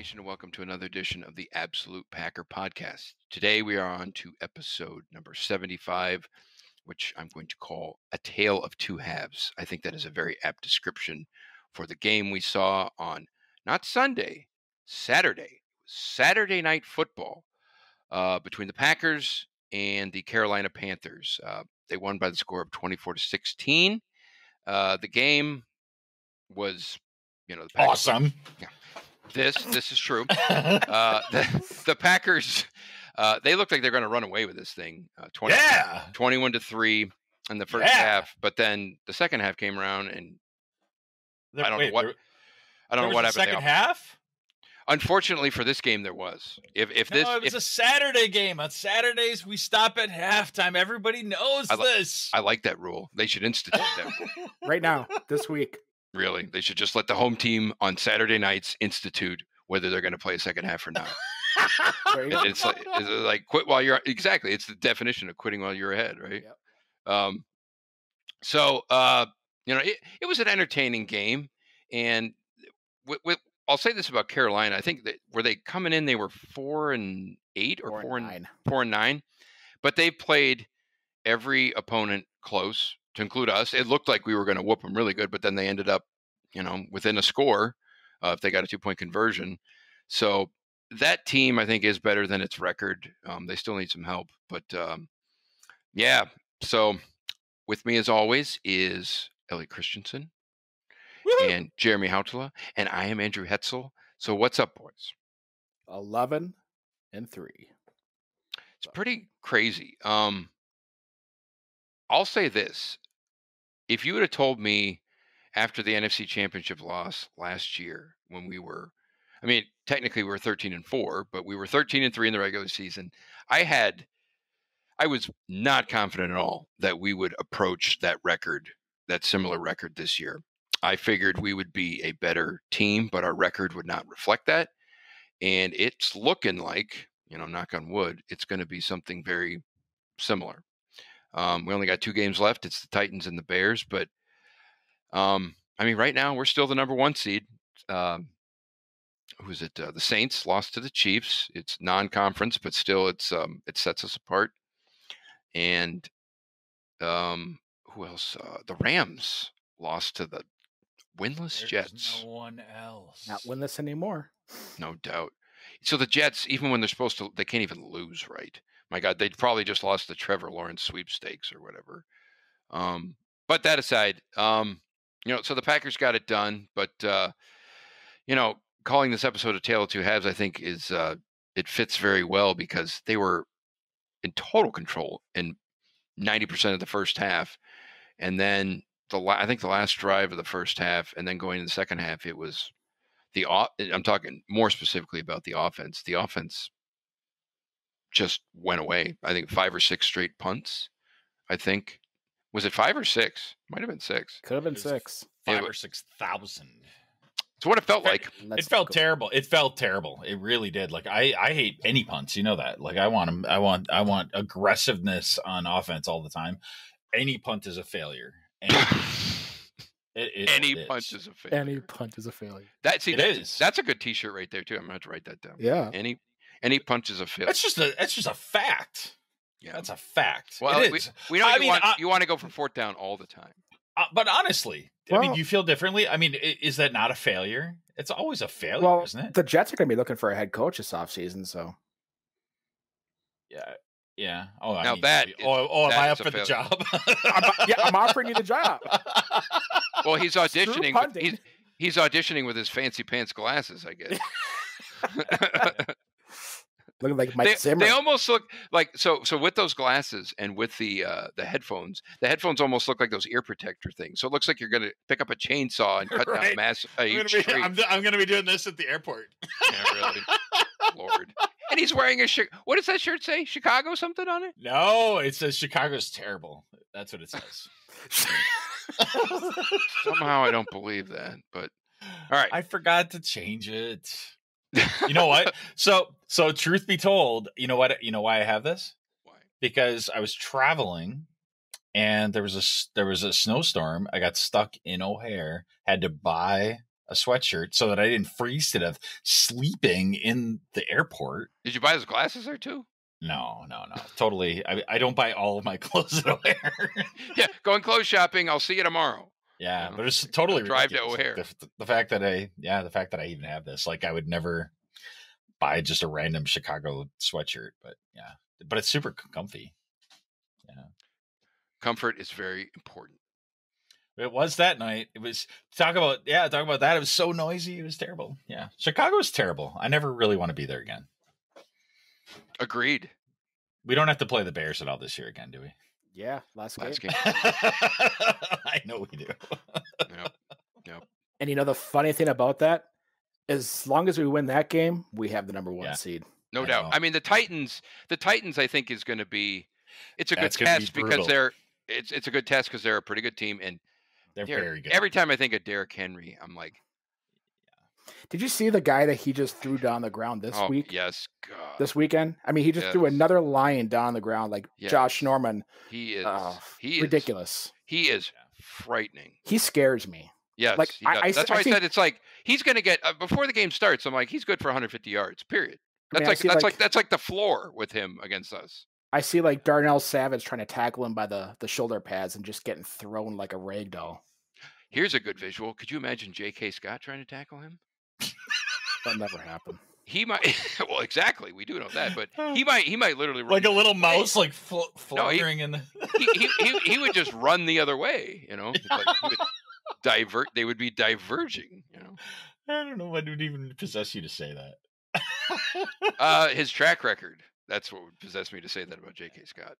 Nation, and welcome to another edition of the Absolute Packer Podcast. Today we are on to episode number 75, which I'm going to call A Tale of Two Halves. I think that is a very apt description for the game we saw on not Sunday, Saturday, Saturday night football uh, between the Packers and the Carolina Panthers. Uh, they won by the score of 24 to 16. Uh, the game was, you know, awesome. Yeah, this this is true. Uh, the, the, Packers, uh, they look like they're going to run away with this thing. Uh, 20, yeah. 21 to three in the first yeah. half, but then the second half came around and there, I don't wait, know what. There, I don't know what happened. Second half. Unfortunately for this game, there was. If if this, no, it was if, a Saturday game. On Saturdays, we stop at halftime. Everybody knows I li- this. I like that rule. They should institute that right now, this week. Really, they should just let the home team on Saturday nights institute whether they're going to play a second half or not. it's, like, it's like quit while you're exactly. It's the definition of quitting while you're ahead, right? Yep. Um, so uh, you know, it, it was an entertaining game, and with, with I'll say this about Carolina. I think that were they coming in, they were four and eight or four, four and, and four and nine, but they played every opponent close to include us. It looked like we were going to whoop them really good, but then they ended up, you know, within a score uh, if they got a two point conversion. So that team, I think, is better than its record. Um, they still need some help, but um, yeah. So with me, as always, is Ellie Christenson Woo-hoo! and Jeremy Hautala, and I am Andrew Hetzel. So what's up, boys? Eleven and three. It's pretty crazy. Um, I'll say this: if you would have told me after the NFC Championship loss last year, when we were, I mean, technically we were 13 and four, but we were 13 and three in the regular season. I had, I was not confident at all that we would approach that record, that similar record this year. I figured we would be a better team, but our record would not reflect that. And it's looking like, you know, knock on wood, it's going to be something very similar. Um, we only got two games left. It's the Titans and the Bears, but um, I mean, right now we're still the number one seed. Um, who's it? Uh, the Saints lost to the Chiefs. It's non-conference, but still, it's um, it sets us apart. And um, who else? Uh, the Rams lost to the winless There's Jets. No one else. Not winless anymore. No doubt. So the Jets, even when they're supposed to, they can't even lose, right? My God, they'd probably just lost the Trevor Lawrence sweepstakes or whatever. Um, but that aside, um, you know, so the Packers got it done, but uh, you know, calling this episode a tale of two halves, I think is uh, it fits very well because they were in total control in ninety percent of the first half, and then the la- I think the last drive of the first half, and then going in the second half, it was the I'm talking more specifically about the offense. The offense just went away. I think five or six straight punts. I think was it five or six? Might have been six. Could have been six. Five or six thousand. It's what it felt like. Let's it felt go. terrible. It felt terrible. It really did. Like I, I hate any punts. You know that. Like I want them. I want, I want aggressiveness on offense all the time. Any punt is a failure. Any, it, it, any it punt is. is. a failure. Any punt is a failure. That see, that, is. That's a good T-shirt right there too. I'm gonna have to write that down. Yeah. Any, any punch is a failure. That's just a. That's just a fact. Yeah, that's a fact. Well, we, we, know I you mean, want I, you want to go for fourth down all the time. Uh, but honestly, well, I mean, you feel differently? I mean, is that not a failure? It's always a failure, well, isn't it? The Jets are going to be looking for a head coach this offseason, so. Yeah. Yeah. Oh, now I mean, that. Oh, oh am I up for the job? I'm, yeah, I'm offering you the job. Well, he's auditioning. With, he's, he's auditioning with his fancy pants glasses, I guess. looking like Mike they, Zimmer. They almost look like so. So with those glasses and with the uh, the headphones, the headphones almost look like those ear protector things. So it looks like you're going to pick up a chainsaw and cut right. down a mass. A I'm, gonna I'm, I'm going to be doing this at the airport. yeah, really, Lord. And he's wearing a shirt. what does that shirt say? Chicago something on it? No, it says Chicago's terrible. That's what it says. Somehow I don't believe that, but all right. I forgot to change it you know what? So so truth be told, you know what? You know why I have this? Why? Because I was traveling and there was a there was a snowstorm. I got stuck in O'Hare. Had to buy a sweatshirt so that I didn't freeze to death sleeping in the airport. Did you buy those glasses there too? No, no, no. Totally. I, I don't buy all of my clothes that O'Hare. Yeah, going clothes shopping. I'll see you tomorrow. Yeah, Yeah. but it's totally Drive to ridiculous. O'Hare. The, the fact that I, yeah, the fact that I even have this, like, I would never buy just a random Chicago sweatshirt, but yeah, but it's super comfy. Yeah, Comfort is very important. It was that night. It was talk about yeah, talk about that. It was so noisy. It was terrible. Yeah, Chicago was terrible. I never really want to be there again. Agreed. We don't have to play the Bears at all this year again, do we? Yeah, last, Last game. game. I know we do. Yep. Yep. And you know the funny thing about that, as long as we win that game, we have the number one Yeah. seed. No I doubt. know. I mean, the Titans. The Titans, I think, is going to be. It's a good That's gonna be test because they're. It's it's a good test because they're a pretty good team, and They're Derek- very good. every time I think of Derrick Henry, I'm like, Did you see the guy that he just threw down the ground this oh week? yes, God, This weekend? I mean, he just threw another lion down the ground like Josh Norman. he is. Oh, he is ridiculous. He is frightening. He scares me. Yes, Like, I-. I that's I why I, said it's like he's going to get uh, before the game starts. I'm like, he's good for 150 yards. Period. That's mean, like that's like- like that's like the floor with him against us. I see like Darnell Savage trying to tackle him by the, the shoulder pads and just getting thrown like a rag doll. Here's a good visual. Could you imagine J.K. Scott trying to tackle him? That'll never happen. He might. well, exactly. We do know that, but he might. He might literally run like a little mouse, like flo- No, he- fluttering in the. he, he, he, he would just run the other way, you know. Like he would divert. They would be diverging, you know. I don't know what would even possess you to say that. Uh, his track record. That's what would possess me to say that about J.K. Scott.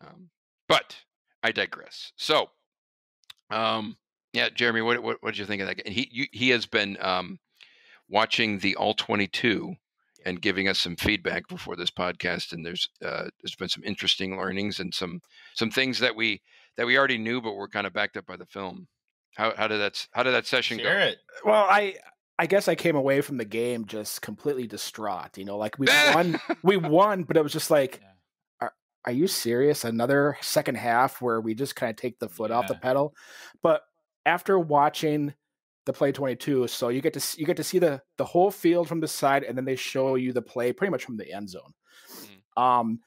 Um, but I digress. So, um, yeah, Jeremy, what what what did you think of that? And he you, he has been um, watching the All Twenty Two and giving us some feedback before this podcast. And there's uh, there's been some interesting learnings and some some things that we that we already knew, but were kind of backed up by the film. How how did that how did that session Share go? it. Well, I I guess I came away from the game just completely distraught. You know, like we won, we won, but it was just like, Yeah. are you serious? Another second half where we just kind of take the foot off the pedal. But after watching the play 22, so you get to see, you get to see the the whole field from the side, and then they show you the play pretty much from the end zone. Um,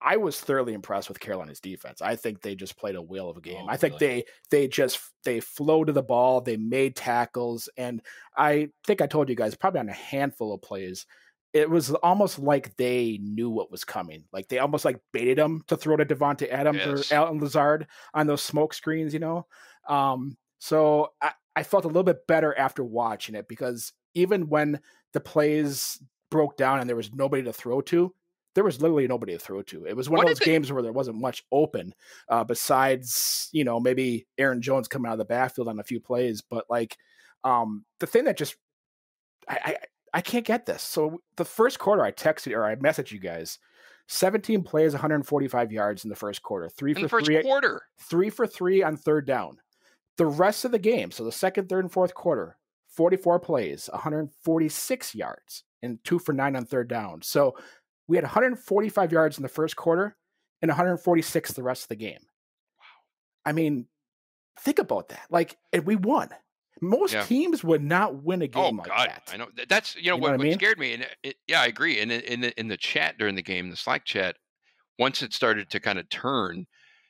I was thoroughly impressed with Carolina's defense. I think they just played a whale of a game. Oh, I think really? they they just they flow to the ball, they made tackles, and I think I told you guys probably on a handful of plays. It was almost like they knew what was coming. Like they almost like baited them to throw to Davante Adams Yes. or Allen Lazard on those smoke screens, you know. Um, so I, I felt a little bit better after watching it because even when the plays broke down and there was nobody to throw to, there was literally nobody to throw to. It was one What of those games where there wasn't much open, uh, besides you know maybe Aaron Jones coming out of the backfield on a few plays. But like um, the thing that just I, I I can't get this. So the first quarter, I texted or I messaged you guys. 17 plays, 145 yards in the first quarter. Three In for the first three quarter, three for three on third down. The rest of the game, so the second, third, and fourth quarter, 44 plays, 146 yards, and two for nine on third down. So we had 145 yards in the first quarter and 146 the rest of the game. Wow. I mean, think about that. Like, and we won. Most Yeah. teams would not win a oh game like God, that. I know that's you know You know what, what I what scared me, and it, yeah, I agree. And in the in the chat during the game, the Slack chat, once it started to kind of turn,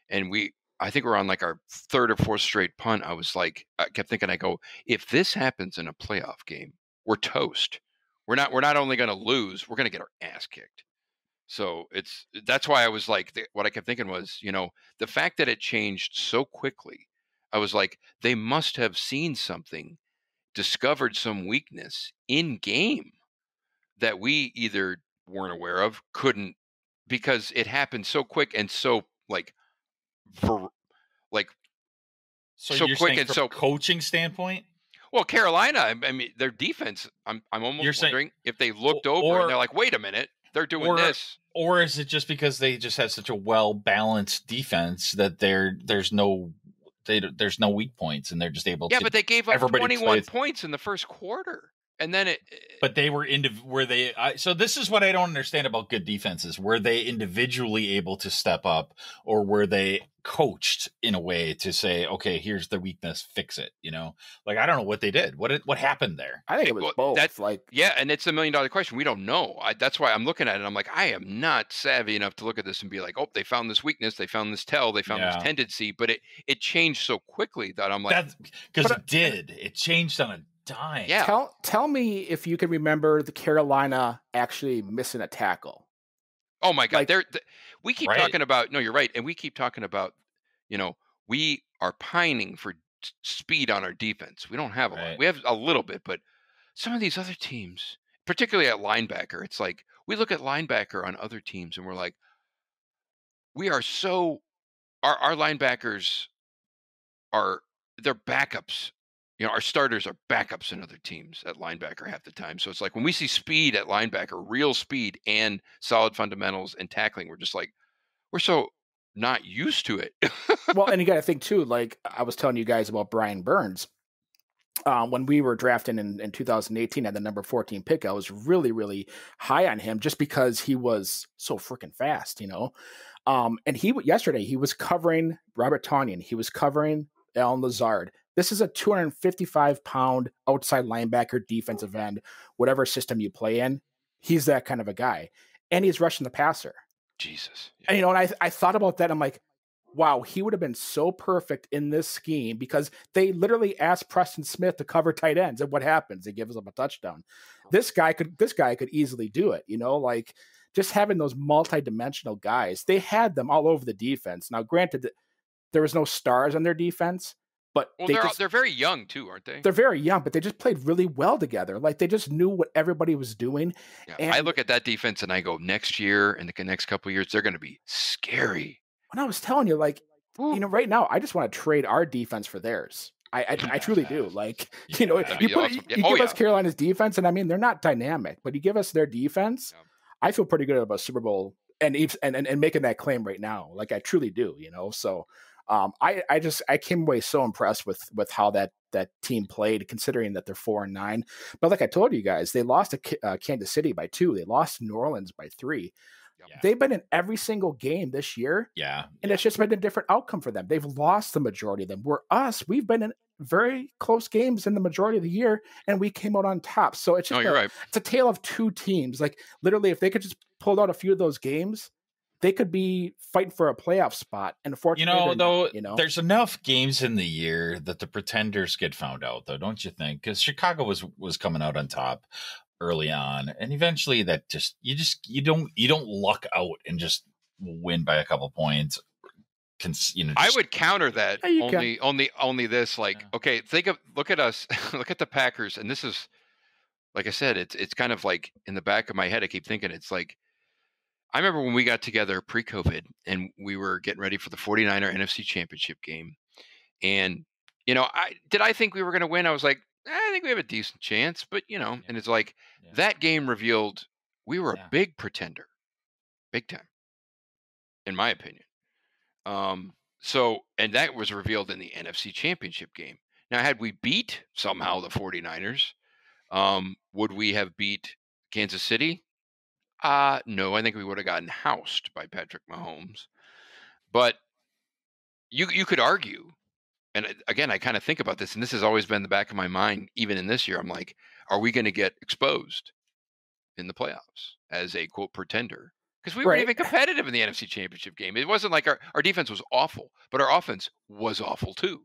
and we, I think we're on like our third or fourth straight punt. I was like, I kept thinking, I go, if this happens in a playoff game, we're toast. We're not. We're not only going to lose, we're going to get our ass kicked. So it's that's why I was like, what I kept thinking mm. was, you know, the fact that it changed so quickly. I was like, they must have seen something, discovered some weakness in game that we either weren't aware of, couldn't, because it happened so quick and so like, ver, like So, So quick saying and from so- coaching standpoint, Well, Carolina, I mean, their defense. I'm I'm almost You're saying- wondering if they looked over or- and they're like, wait a minute, they're doing or- this. or is it just because they just have such a well balanced defense that there there's no they, there's no weak points and they're just able Yeah, to Yeah, but they gave up 21 plays- points in the first quarter. And then it. But they were indiv- were they? I, so this is what I don't understand about good defenses. Were they individually able to step up, or were they coached in a way to say, okay, here's the weakness, fix it? You know, like I don't know what they did. What what happened there? I think it was Well, both. that- like Yeah, and it's a million dollar question. We don't know. I, that's why I'm looking at it. I'm like, I am not savvy enough to look at this and be like, oh, they found this weakness, they found this tell, they found Yeah. this tendency. But it it changed so quickly that I'm like, That's because But- uh, it did. It changed on a dime. Yeah. tell tell me if you can remember the Carolina actually missing a tackle. oh my god, like- they're, th- we keep Right. talking about. No, you're right, and we keep talking about. You know, we are pining for s- speed on our defense. We don't have a lot. We have a little bit, but some of these other teams, particularly at linebacker, it's like we look at linebacker on other teams and we're like, we are so our our linebackers are they're backups. You know, our starters are backups in other teams at linebacker half the time. So it's like when we see speed at linebacker, real speed and solid fundamentals and tackling, we're just like we're so not used to it. well, and you got to think too. Like I was telling you guys about Brian Burns. Um, when we were drafting in, in 2018 at the number 14 pick, I was really, really high on him just because he was so freaking fast, you know. Um, and he yesterday he was covering Robert Tonyan, he was covering Allen Lazard. This is a 255 pound outside linebacker, defensive end, whatever system you play in. He's that kind of a guy, and he's rushing the passer. Jesus. And, you know, and I I thought about that. I'm like, wow, he would have been so perfect in this scheme because they literally asked Preston Smith to cover tight ends, and what happens? He gives up a touchdown. Oh. This guy could this guy could easily do it. You know, like just having those multi-dimensional guys. They had them all over the defense. Now, granted, there was no stars on their defense, but Well, they are just, they're very young too, aren't they? they're very young, but they just played really well together. Like they just knew what everybody was doing. Yeah, I look at that defense and I go, next year and the next couple of years, they're going to be scary. And I was telling you, like, you know, right now, I just want to trade our defense for theirs. I, I, I truly do. Like, you know, you put awesome. you, you oh, give us. Carolina's defense, and I mean, they're not dynamic, but you give us their defense. Yeah. I feel pretty good about Super Bowl and and, and and making that claim right now. Like, I truly do. You know, so um, I I just I came away so impressed with with how that that team played, considering that they're four and nine. But like I told you guys, they lost to K- uh, Kansas City by two. They lost New Orleans by three. Yeah. They've been in every single game this year Yeah. and it's just been a different outcome for them. They've lost the majority of them. Where us, we've been in very close games in the majority of the year, and we came out on top. So it's just you're a, right. it's a tale of two teams. Like literally, if they could just pull out a few of those games, they could be fighting for a playoff spot. And unfortunately, You unfortunately, know, though, not, you know, there's enough games in the year that the pretenders get found out, though, don't you think? Because Chicago was was coming out on top early on, and eventually that just you just you don't you don't luck out and just win by a couple points. Cons- you know, I would counter that Yeah, you can. only, only, only this. Like, Yeah. okay, think of, look at us, look at the Packers, and this is, like I said, it's it's kind of like in the back of my head. I keep thinking it's like, I remember when we got together pre-COVID and we were getting ready for the 49er NFC Championship game, and you know, I did I think we were going to win? I was like, "Eh, I think we have a decent chance, but you know, Yeah. and it's like Yeah. that game revealed we were Yeah. a big pretender, big time, in my opinion. Um, so, and that was revealed in the NFC Championship game. Now, had we beat somehow the 49ers, um, would we have beat Kansas City? Uh, no, I think we would have gotten housed by Patrick Mahomes. But you you could argue, and again, I kind of think about this, and this has always been the back of my mind, even in this year. I'm like, are we going to get exposed in the playoffs as a quote pretender? Because we weren't even competitive in the NFC Championship game. It wasn't like our, our defense was awful, but our offense was awful too.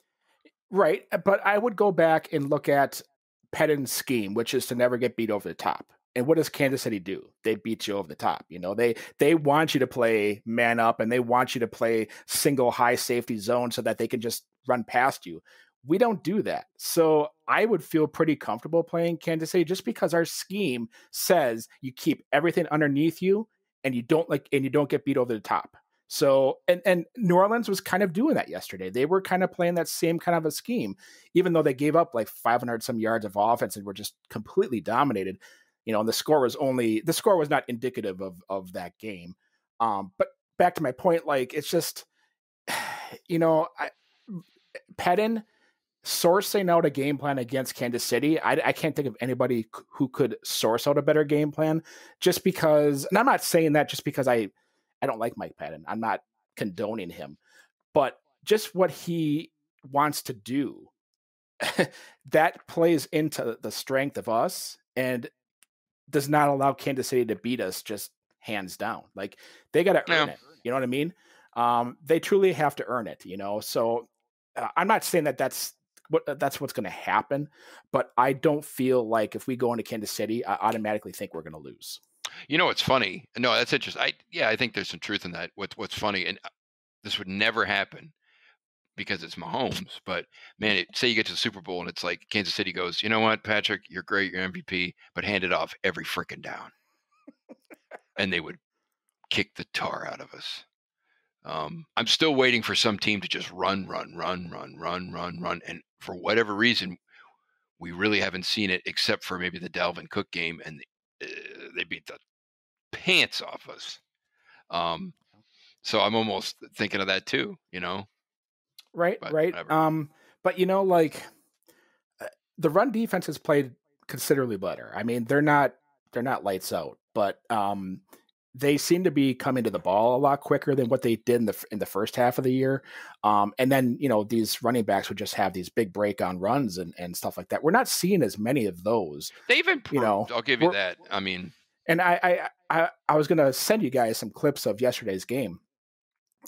right. But I would go back and look at Pettine's scheme, which is to never get beat over the top. And what does Kansas City do? They beat you over the top. You know, they they want you to play man up and they want you to play single high safety zone so that they can just run past you. We don't do that. So I would feel pretty comfortable playing Kansas City just because our scheme says you keep everything underneath you and you don't like and you don't get beat over the top. So and and New Orleans was kind of doing that yesterday. They were kind of playing that same kind of a scheme, even though they gave up like 500 some yards of offense and were just completely dominated. You know, and the score was only the score was not indicative of of that game. Um, but back to my point, like it's just, you know, I, Pettine sourcing out a game plan against Kansas City, I, I, can't think of anybody who could source out a better game plan. Just because, and I'm not saying that just because I I don't like Mike Pettine. I'm not condoning him, but just what he wants to do, that plays into the strength of us and does not allow Kansas City to beat us just hands down. Like they got to earn yeah. it. You know what I mean? Um, they truly have to earn it. You know, so uh, I'm not saying that that's what uh, that's what's going to happen, but I don't feel like if we go into Kansas City, I automatically think we're going to lose. You know, what's funny. No, that's interesting. I yeah, I think there's some truth in that. What's what's funny, and uh, this would never happen because it's Mahomes. But man, it, say you get to the Super Bowl and it's like Kansas City goes, you know what, Patrick, you're great, you're MVP, but hand it off every freaking down, and they would kick the tar out of us. Um, I'm still waiting for some team to just run, run, run, run, run, run, run, and for whatever reason, we really haven't seen it except for maybe the Dalvin Cook game, and uh, they beat the pants off us. Um, so I'm almost thinking of that too, you know. Right, but right. Whatever. Um, but you know, like uh, the run defense has played considerably better. I mean, they're not they're not lights out, but um, they seem to be coming to the ball a lot quicker than what they did in the in the first half of the year. Um, and then you know these running backs would just have these big break on runs and, and stuff like that. We're not seeing as many of those. They've improved. You know, I'll give you that. I mean, and I I I, I was going to send you guys some clips of yesterday's game.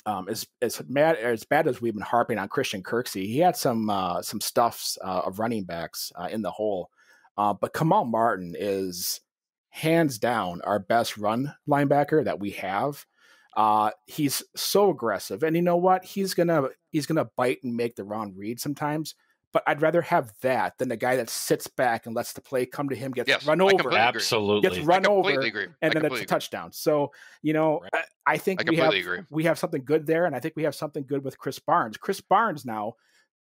Um, as as mad as bad as we've been harping on Christian Kirksey, he had some uh, some stuffs uh, of running backs uh, in the hole. Uh, but Kamal Martin is hands down our best run linebacker that we have. Uh, he's so aggressive, and you know what? He's gonna he's gonna bite and make the wrong read sometimes. But I'd rather have that than a guy that sits back and lets the play come to him, gets yes, run over, absolutely gets run over, agree. and then it's a touchdown. So you know, right. I, I, think I we have agree. we have something good there, and I think we have something good with Krys Barnes. Krys Barnes now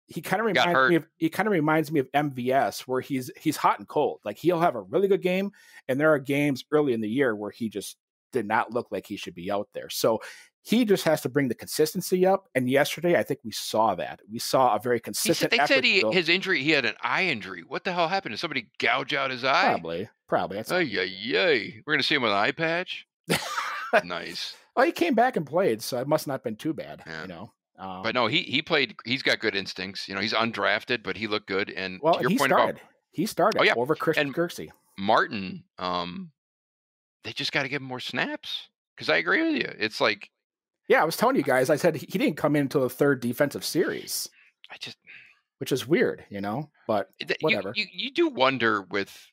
he kind of reminds me of he kind of reminds me of MVS where he's he's hot and cold. Like he'll have a really good game, and there are games early in the year where he just did not look like he should be out there. So he just has to bring the consistency up. And yesterday, I think we saw that. We saw a very consistent. Said, they said he, his injury, he had an eye injury. What the hell happened? Did somebody gouge out his eye? Probably, probably. That's oh yeah, yeah. We're gonna see him with an eye patch. nice. Well, he came back and played, so it must not have been too bad. Yeah. You know. Um, but no, he he played. He's got good instincts. You know, he's undrafted, but he looked good. And well, your he started. About, he started. Oh yeah, over Christian Kirksey. Martin, um, they just got to give him more snaps. Because I agree with you. It's like, yeah, I was telling you guys. I said he didn't come in until the third defensive series. I just, which is weird, you know. But whatever. You, you, you do wonder with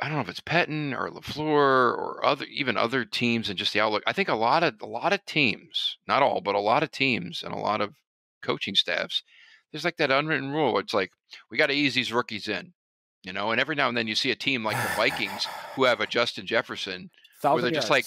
I don't know if it's Pettine or LaFleur or other even other teams and just the outlook. I think a lot of a lot of teams, not all, but a lot of teams and a lot of coaching staffs, there's like that unwritten rule. It's like we got to ease these rookies in, you know. And every now and then you see a team like the Vikings who have a Justin Jefferson, Thousand where they're yards. just like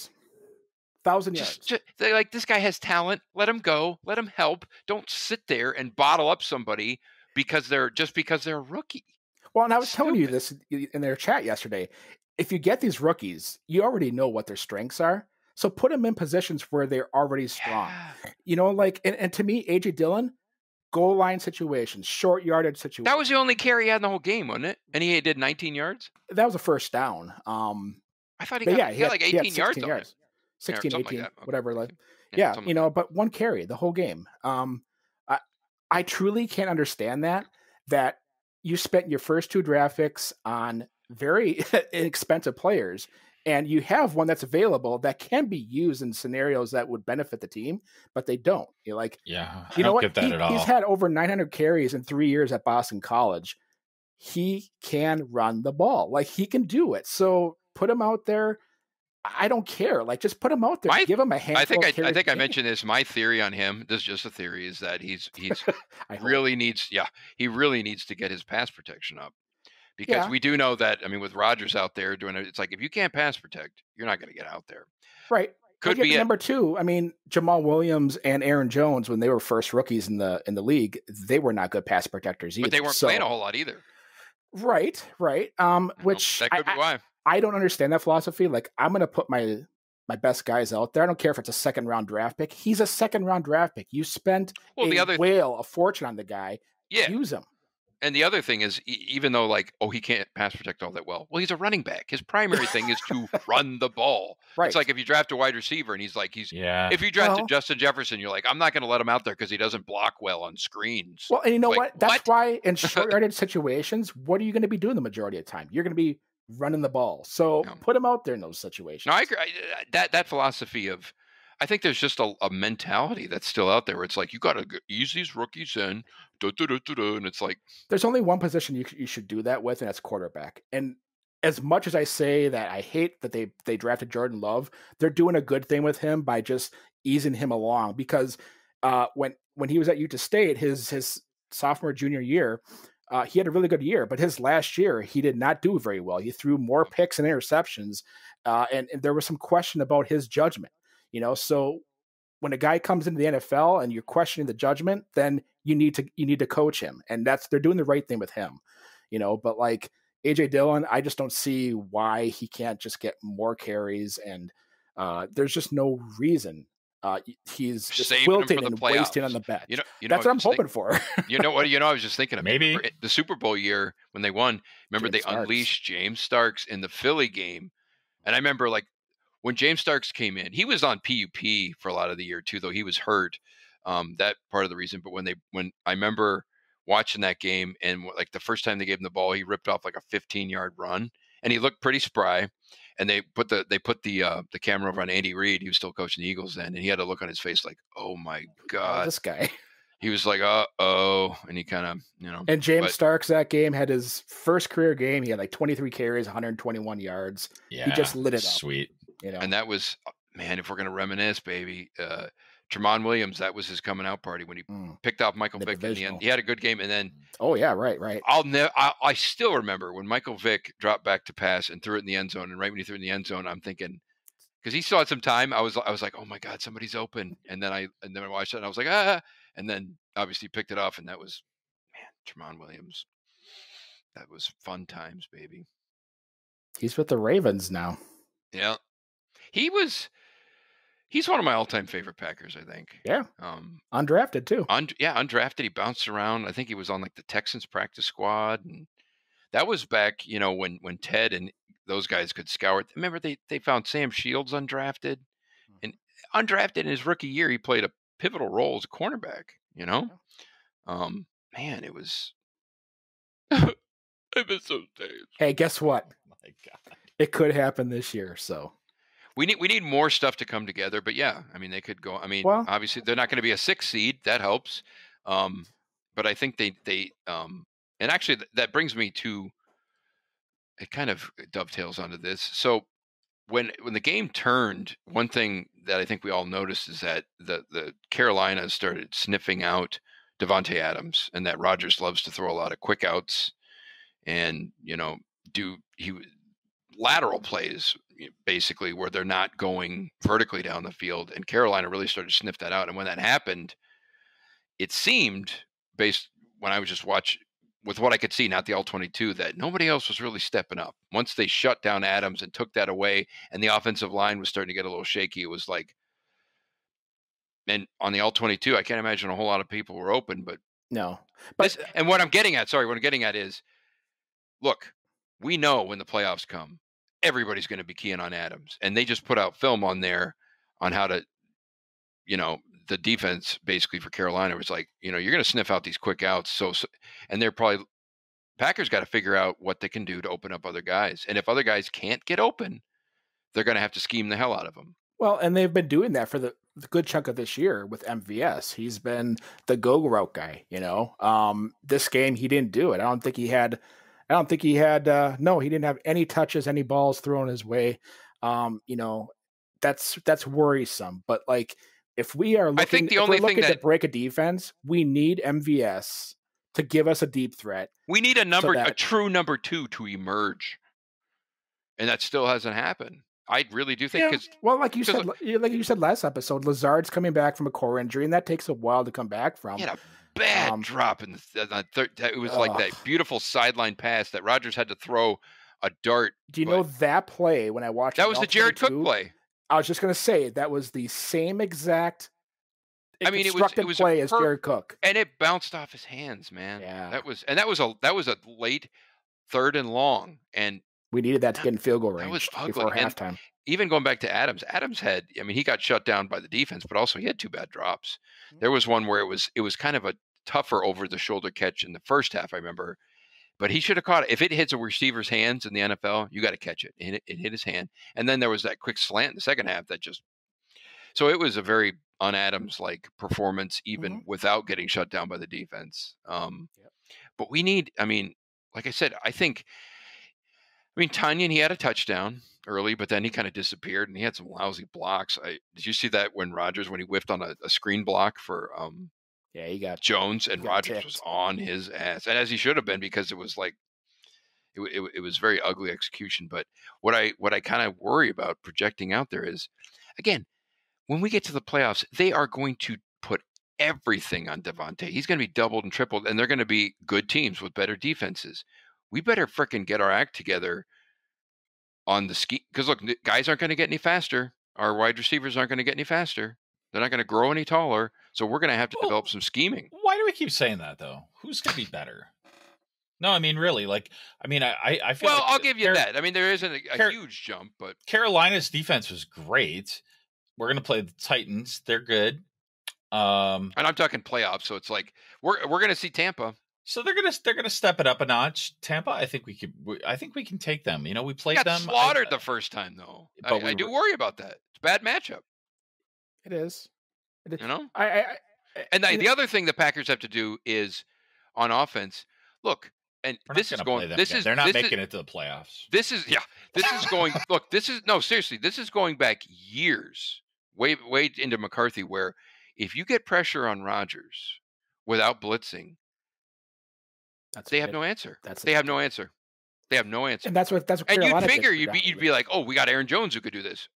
thousand yards. Just, like this guy has talent. Let him go. Let him help. Don't sit there and bottle up somebody because they're just because they're a rookie. Well, and I was Stupid. telling you this in their chat yesterday. If you get these rookies, you already know what their strengths are. So put them in positions where they're already strong. Yeah. You know, like, and, and to me, AJ Dillon, goal line situations, short yardage situations. That was the only carry he had in the whole game, wasn't it? And he did 19 yards. That was a first down. Um, I thought he got, yeah, he, he had, like 18 he yards. yards. 16, 18, like okay. whatever. Like, yeah, yeah you know, but one carry the whole game. Um, I, I truly can't understand that. That you spent your first two draft picks on very inexpensive players and you have one that's available that can be used in scenarios that would benefit the team, but they don't. You're like, yeah, you know what? He, he's had over 900 carries in three years at Boston College. He can run the ball, like he can do it. So put him out there. I don't care. Like, just put him out there. My, give him a hand. I think I, I, think I mentioned this. My theory on him. This is just a theory. Is that he's he's really needs. Yeah, he really needs to get his pass protection up because yeah. we do know that. I mean, with Rodgers out there doing it, it's like if you can't pass protect, you're not going to get out there. Right. Could be number two. I mean, Jamaal Williams and Aaron Jones, when they were first rookies in the in the league, they were not good pass protectors either. But they weren't so, playing a whole lot either. Right. Right. Um. Which that could I, be why. I don't understand that philosophy. Like I'm going to put my my best guys out there. I don't care if it's a second round draft pick. He's a second round draft pick. You spent well, a the other whale a fortune on the guy. Yeah. Use him. And the other thing is, even though like, oh, he can't pass protect all that well. Well, he's a running back. His primary thing is to run the ball. Right. It's like if you draft a wide receiver and he's like, he's Yeah. if you drafted Well- Justin Jefferson, you're like, I'm not going to let him out there because he doesn't block well on screens. Well, and you know Like, what? That's what? why in short yardage situations, what are you going to be doing the majority of the time? You're going to be running the ball. So Yeah. put him out there in those situations. No, I agree. I- That that philosophy of, I think there's just a, a mentality that's still out there where it's like you got to ease these rookies in, duh, duh, duh, and it's like, There's only one position you, you should do that with, and that's quarterback. And as much as I say that I hate that they they drafted Jordan Love, they're doing a good thing with him by just easing him along because uh, when when he was at Utah State, his his sophomore junior year, uh, he had a really good year, but his last year he did not do very well. He threw more picks and interceptions, uh, and, and there was some question about his judgment. You know, so when a guy comes into the NFL and you're questioning the judgment, then you need to you need to coach him, and that's they're doing the right thing with him. You know, but like AJ Dillon, I just don't see why he can't just get more carries, and uh, there's just no reason uh, he's just Saving him for wilting the and wasting on the bench. you know, you know, that's what I I'm was think- hoping for. you know what? You know, I was just thinking of Maybe. remember the Super Bowl year when they won. Remember James they Starks. unleashed James Starks in the Philly game, and I remember like when James Starks came in, he was on PUP for a lot of the year too, though he was hurt. Um, that part of the reason. But when they when I remember watching that game and like the first time they gave him the ball, he ripped off like a 15 yard run, and he looked pretty spry. And they put the they put the uh, the camera over on Andy Reid. He was still coaching the Eagles then, and he had a look on his face like, "Oh my Oh, god!" this guy he was like, uh oh, and he kind of, you know, and James But- Starks that game had his first career game. He had like 23 carries, 121 yards. yeah. he just lit it up. Sweet. You know, and that was, uh, man, if we're gonna reminisce, baby, uh, Tramon Williams, that was his coming out party when he Mm. picked off Michael The Vick in the end. He had a good game, and then oh yeah, right, right. I'll never, I, I still remember when Michael Vick dropped back to pass and threw it in the end zone, and right when he threw it in the end zone, I'm thinking. Because he still had some time, I was I was like, oh my god, somebody's open, and then I and then I watched it, and I was like, ah, and then obviously picked it off, and that was, man, Tramon Williams. That was fun times, baby. He's with the Ravens now. Yeah. He was he's one of my all-time favorite Packers, I think. Yeah, Um undrafted too. und- yeah, undrafted, he bounced around. I think he was on like the Texans practice squad and that was back, you know, when when Ted and those guys could scour. Remember they they found Sam Shields undrafted and undrafted in his rookie year he played a pivotal role as a cornerback, you know? Um man, it was I miss those days. Hey, guess what? Oh my God. It could happen this year. So We need we need more stuff to come together, but yeah, I mean they could go. I mean, Well- obviously they're not going to be a six seed. That helps, um, but I think they they um, and actually th- that brings me to it. Kind of dovetails onto this. So when when the game turned, one thing that I think we all noticed is that the the Carolinas started sniffing out Davante Adams, and that Rodgers loves to throw a lot of quick outs, and you know do he lateral plays basically where they're not going vertically down the field, and Carolina really started to sniff that out. And when that happened, it seemed based when I was just watching with what I could see, not the all 22, that nobody else was really stepping up. Once they shut down Adams and took that away, and the offensive line was starting to get a little shaky, it was like, and on the all 22, I can't imagine a whole lot of people were open, but no, but this, and what I'm getting at, sorry, what I'm getting at is, look, we know when the playoffs come, everybody's going to be keying on Adams, and they just put out film on there on how to, you know, the defense basically for Carolina was like, you know, you're going to sniff out these quick outs, so, so and they're probably Packers got to figure out what they can do to open up other guys, and if other guys can't get open, they're going to have to scheme the hell out of them. well, and they've been doing that for the, the good chunk of this year with MVS. He's been the go route guy. You know, um, this game he didn't do it. I don't think he had. I don't think he had. Uh, no, he didn't have any touches, any balls thrown his way. Um, you know, that's that's worrisome. But like, if we are looking, I think the only thing looking to break a defense, we need MVS to give us a deep threat. We need a number, a that- true number two to emerge, and that still hasn't happened. I really do think Yeah. Well, like you said, li- like you said last episode, Lazard's coming back from a core injury, and that takes a while to come back from. a bad Um, drop in the, th- the third. It was like that beautiful sideline pass that Rodgers had to throw a dart. Do you but- know that play when I watched? That was the Jared Cook play. I was just gonna say that was the same exact I mean, it was- it was a play as Jared Cook. and it bounced off his hands, man. Yeah. that was and that was a that was a late third and long, and We needed that to get in field goal range before and- halftime. Even going back to Adams, Adams had I mean he got shut down by the defense, but also he had two bad drops. Mm. There was one where it was it was kind of a tougher over the shoulder catch in the first half, I remember. But he should have caught it. If it hits a receiver's hands in the NFL, you got to catch it. It hit, it hit his hand. And then there was that quick slant in the second half that just so it was a very un Adams like performance, even without getting shut down by the defense. Um, Yep. But we need, I mean, like I said, I think, I mean, Tonyan, he had a touchdown early, but then he kind of disappeared and he had some lousy blocks. I did you see that when Rodgers when he whiffed on a, a screen block for um Yeah, he got Jones and got Rodgers was on his ass, and as he should have been because it was like it, it, it was very ugly execution. But what I what I kind of worry about projecting out there is, again, when we get to the playoffs, they are going to put everything on Davante. He's going to be doubled and tripled, and they're going to be good teams with better defenses. We better fricking get our act together on the ski because look, guys aren't going to get any faster. Our wide receivers aren't going to get any faster. They're not going to grow any taller. So we're going to have to Well, develop some scheming. Why do we keep saying that though? Who's going to be better? No, I mean really. Like, I mean, I I, I feel. Well, like I'll give you Car- that. I mean, there isn't a, a Car- huge jump, but Carolina's defense was great. We're going to play the Titans. They're good. Um, and I'm talking playoffs, so it's like we're we're going to see Tampa. So they're gonna they're gonna step it up a notch. Tampa, I think we could. we- I think we can take them. You know, we They played got them. I- slaughtered the first time, though. I, But I we do were- worry about that. It's a bad matchup, it is. It is. you know. I, I, I eh, And the, the other thing the Packers have to do is on offense. Look, and We're not this is gonna play them This again. is They're not making is, it to the playoffs. This is yeah. This is going. look, this is no seriously. This is going back years, way way into McCarthy, where if you get pressure on Rodgers without blitzing, that's they have it. no answer. That's they have no answer. They have no answer. And that's what that's what And you'd figure you'd be you'd be like, oh, we got Aaron Jones who could do this.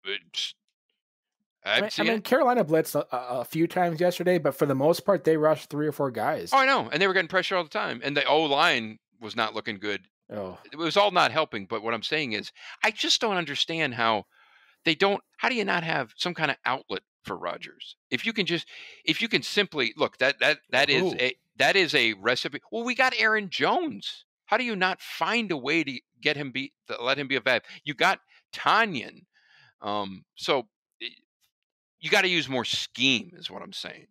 I mean, I mean. Carolina blitzed a, a few times yesterday, but for the most part, they rushed three or four guys. Oh, I know, and they were getting pressure all the time, and the O line was not looking good. Oh, It was all not helping. But what I'm saying is, I just don't understand how they don't. How do you not have some kind of outlet for Rodgers? If you can just, if you can simply look that that that is Who? a that is a recipe. Well, we got Aaron Jones. How do you not find a way to get him be to let him be a valve? You got Tonyan. Um, so you got to use more scheme, is what I'm saying.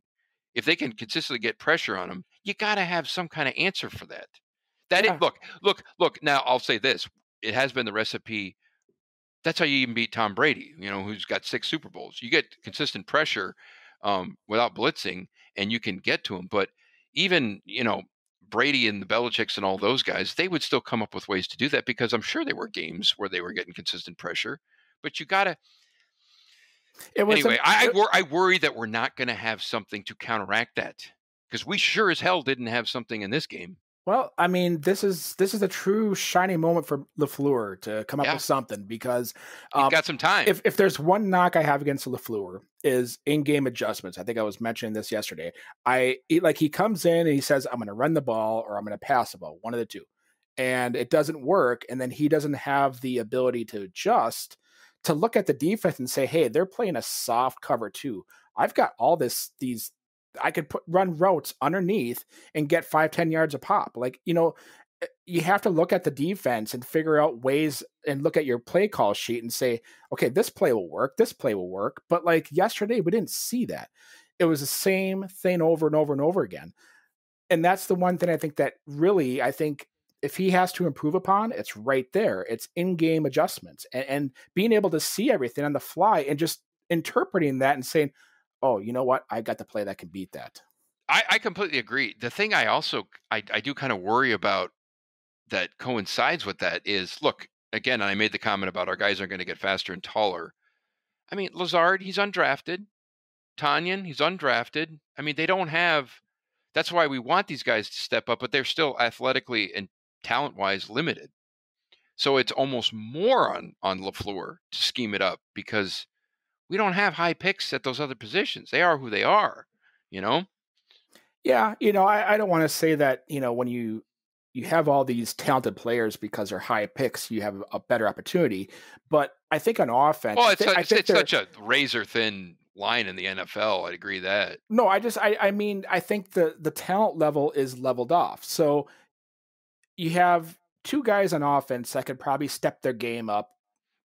If they can consistently get pressure on him, you got to have some kind of answer for that. That Yeah. it, look, look, look. Now I'll say this: it has been the recipe. That's how you even beat Tom Brady. You know, who's got six Super Bowls. You get consistent pressure um, without blitzing, and you can get to him. But even you know Brady and the Belichicks and all those guys, they would still come up with ways to do that because I'm sure there were games where they were getting consistent pressure. But you got to it was anyway. an- I I, wor- I worry that we're not going to have something to counteract that because we sure as hell didn't have something in this game. Well, I mean, this is this is a true shining moment for LaFleur to come up Yeah. with something because He's um, got some time. if if there's one knock I have against LaFleur is in-game adjustments. I think I was mentioning this yesterday. I he- like he comes in and he says, "I'm going to run the ball or I'm going to pass the ball, one of the two, and it doesn't work, and then he doesn't have the ability to adjust to look at the defense and say, "Hey, they're playing a soft cover too. I've got all this these." I could put run routes underneath and get five, 10 yards a pop. Like, you know, eh, you have to look at the defense and figure out ways and look at your play call sheet and say, okay, this play will work, this play will work. But like yesterday, we didn't see that. It was the same thing over and over and over again. And that's the one thing I think that really, I think if he has to improve upon, it's right there. It's in game adjustments and, and being able to see everything on the fly and just interpreting that and saying, oh, you know what? I got the play that can beat that. I, I completely agree. The thing I also I, I do kind of worry about that coincides with that is look again. I made the comment about our guys are going to get faster and taller. I mean, Lazard, he's undrafted. Tonyan, he's undrafted. I mean, they don't have. That's why we want these guys to step up, but they're still athletically and talent wise limited. So it's almost more on on LaFleur to scheme it up because we don't have high picks at those other positions. They are who they are, you know. Yeah, you know, I, I don't want to say that, you know, when you you have all these talented players because they're high picks, you have a better opportunity. But I think on offense, Well, it's, I it's, it's such a razor thin line in the NFL. I'd agree that. No, I just I I mean I think the the talent level is leveled off. So you have two guys on offense that could probably step their game up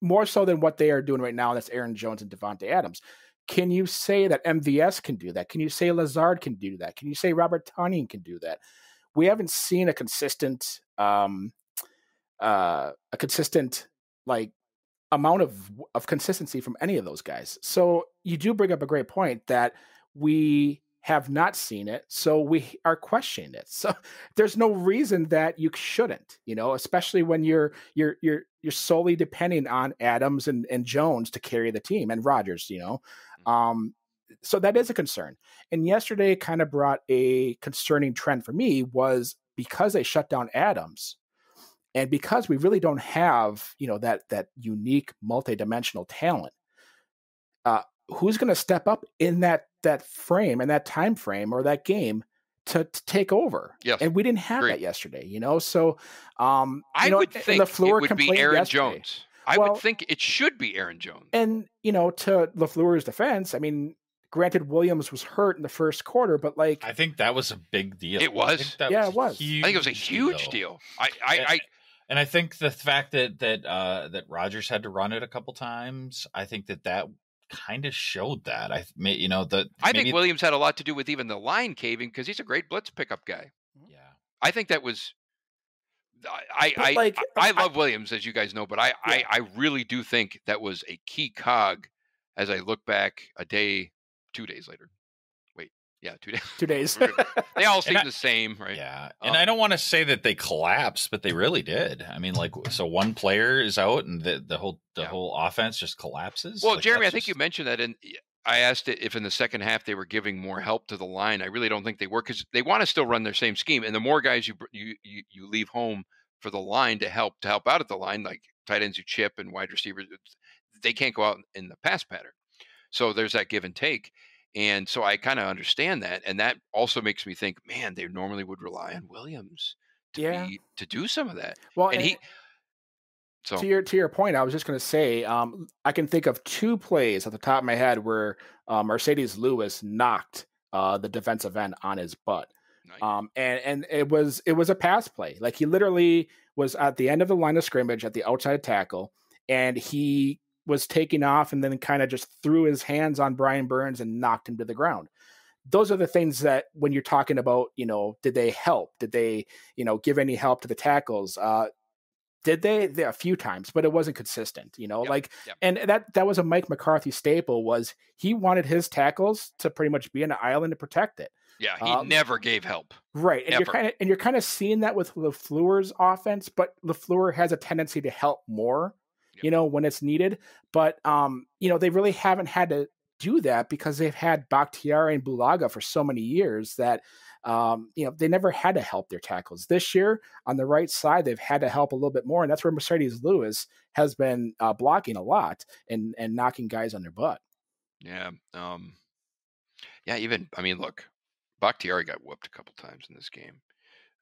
more so than what they are doing right now. That's Aaron Jones and Davante Adams. Can you say that MVS can do that? Can you say Lazard can do that? Can you say Robert Tonyan can do that? We haven't seen a consistent, um, uh, a consistent like amount of of consistency from any of those guys. So you do bring up a great point that we have not seen it, so we are questioning it. So there's no reason that you shouldn't, you know, especially when you're you're you're you're solely depending on Adams and, and Jones to carry the team and Rodgers, you know. Mm. Um so that is a concern. And yesterday kind of brought a concerning trend for me was because they shut down Adams and because we really don't have, you know, that that unique multidimensional talent, uh, who's going to step up in that that frame and that time frame or that game to, to take over? Yes. And we didn't have that yesterday, you know. So, um, I know, would think the it would be Aaron yesterday. Jones. I Well- would think it should be Aaron Jones. And you know, to LaFleur's defense, I mean, granted, Williams was hurt in the first quarter, but like, I think that was a big deal. It was. that Yeah, a it was. I think it was a huge deal. I, I, Yeah. I And I think the fact that that uh, that Rodgers had to run it a couple times, I think that that kind of showed that. I may, you know, that I think Williams had a lot to do with even the line caving because he's a great blitz pickup guy. Mm-hmm. Yeah, I think that was. I I, like, I, I I- love Williams as you guys know, but I, I I really do think that was a key cog as I look back a day, two days later. Wait, yeah, two days. two days. They all seem I- the same, right? yeah. And Um, I don't want to say that they collapsed, but they really did. I mean, like, so one player is out, and the the whole the Yeah. whole offense just collapses. Well, Like, Jeremy, I that's think you mentioned that, and I asked it if in the second half they were giving more help to the line. I really don't think they were because they want to still run their same scheme, and the more guys you you you, you leave home for the line to help to help out at the line, like tight ends you chip and wide receivers, they can't go out in the pass pattern. So there's that give and take. And so I kind of understand that. And that also makes me think, man, they normally would rely on Williams to Yeah. be to do some of that. well, And he so to your to your point, I was just going to say, um, I can think of two plays at the top of my head where uh, Marcedes Lewis knocked uh, the defensive end on his butt, nice. um, and and it was it was a pass play. Like he literally was at the end of the line of scrimmage at the outside tackle, and he was taking off, and then kind of just threw his hands on Brian Burns and knocked him to the ground. Those are the things that when you're talking about, you know, did they help? Did they, you know, give any help to the tackles? Uh, did they? they? A few times, but it wasn't consistent. You know, Yep, like, yep. and that that was a Mike McCarthy staple. Was he wanted his tackles to pretty much be an island to protect it? yeah, he um, never gave help. Right, and Ever. you're kind of and you're kind of seeing that with LaFleur's offense, but LaFleur has a tendency to help more, Yep. you know, when it's needed. But um, you know, they really haven't had to do that because they've had Bakhtiari and Bulaga for so many years that um, you know, they never had to help their tackles. This year, on the right side, they've had to help a little bit more, and that's where Marcedes Lewis has been uh, blocking a lot and and knocking guys on their butt. Yeah. Um, yeah, even I mean, look, Bakhtiari got whooped a couple times in this game.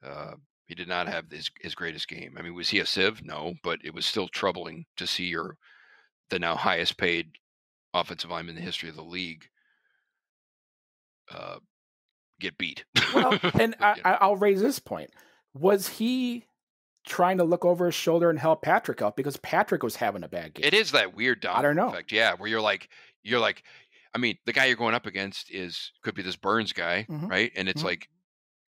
Uh, he did not have his his greatest game. I mean, was he a sieve? No, but it was still troubling to see your the now highest paid offensive lineman in the history of the league uh, get beat. Well, and I, know, I, I'll raise this point: was he trying to look over his shoulder and help Patrick out because Patrick was having a bad game? it is that weird I don't know. effect. Yeah, where you're like you're like, I mean, the guy you're going up against is could be this Burns guy, Mhm. right? And it's Mhm. like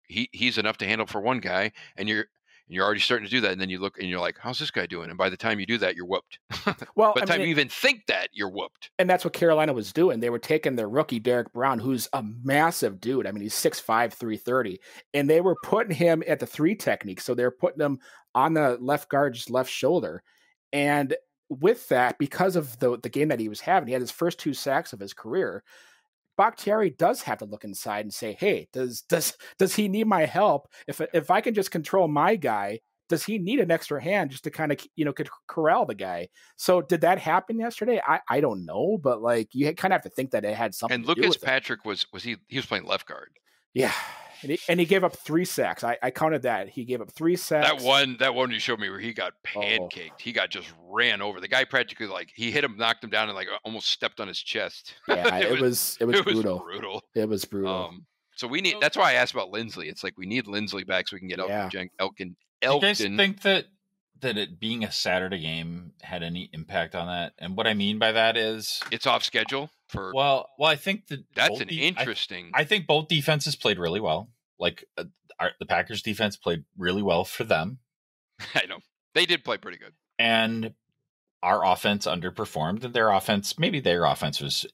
he he's enough to handle for one guy, and you're and you're already starting to do that, and then you look and you're like, how's this guy doing? And by the time you do that, you're whooped. Well, By I the time mean, you even think that, you're whooped. and that's what Carolina was doing. They were taking their rookie Derrick Brown, who's a massive dude. I mean, he's 6'5", 330. and they were putting him at the three technique. So they're putting him on the left guard's left shoulder, and with that, because of the the game that he was having, he had his first two sacks of his career. Bakhtiari does have to look inside and say, "Hey, does does does he need my help? If if I can just control my guy, does he need an extra hand just to kind of you know corral the guy?" So did that happen yesterday? I I don't know, but like you kind of have to think that it had something. And to do Lucas with it. Patrick was was he he was playing left guard. yeah, and he, and he gave up three sacks. I, I counted that. He gave up three sacks. That one, that one you showed me where he got Oh. pancaked. He got just ran over. The guy practically like he hit him, knocked him down, and like almost stepped on his chest. Yeah, it, it was, it was it was brutal. brutal. It was brutal. Um, so we need. That's why I asked about Linsley. It's like we need Linsley back so we can get Elgton. Yeah. Jen- Elkin. Do you guys think that that it being a Saturday game had any impact on that? And what I mean by that is, it's off schedule for. well, well, I think that that's an de- interesting. I, think both defenses played really well. Like uh, our, the Packers defense played really well for them, I know they did play pretty good. and our offense underperformed. And their offense, maybe their offense was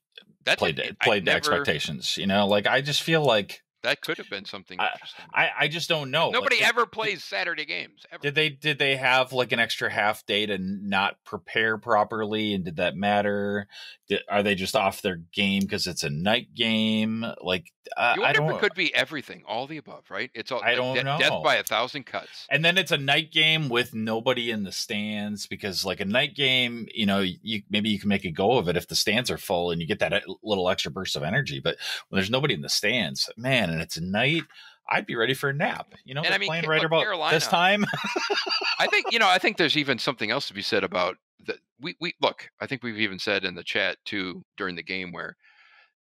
That's played I played to never- expectations. You know, like I just feel like That could have been something I- interesting. I I just don't know. Like, Nobody did- ever plays Saturday games. Ever. Did they did they have like an extra half day to not prepare properly, and did that matter? Did, are they just off their game because it's a night game? Like you I wonder if don't. it could be everything, all the above, right? It's all I don't de- know. death by a thousand cuts. and then it's a night game with nobody in the stands because like a night game, you know, you maybe you can make a go of it if the stands are full and you get that uh, little extra burst of energy. But when there's nobody in the stands, man, and it's night. I'd be ready for a nap. You know, And I mean, playing right about Carolina- this time. I think you know. I think there's even something else to be said about that. We we look. I think we've even said in the chat too during the game where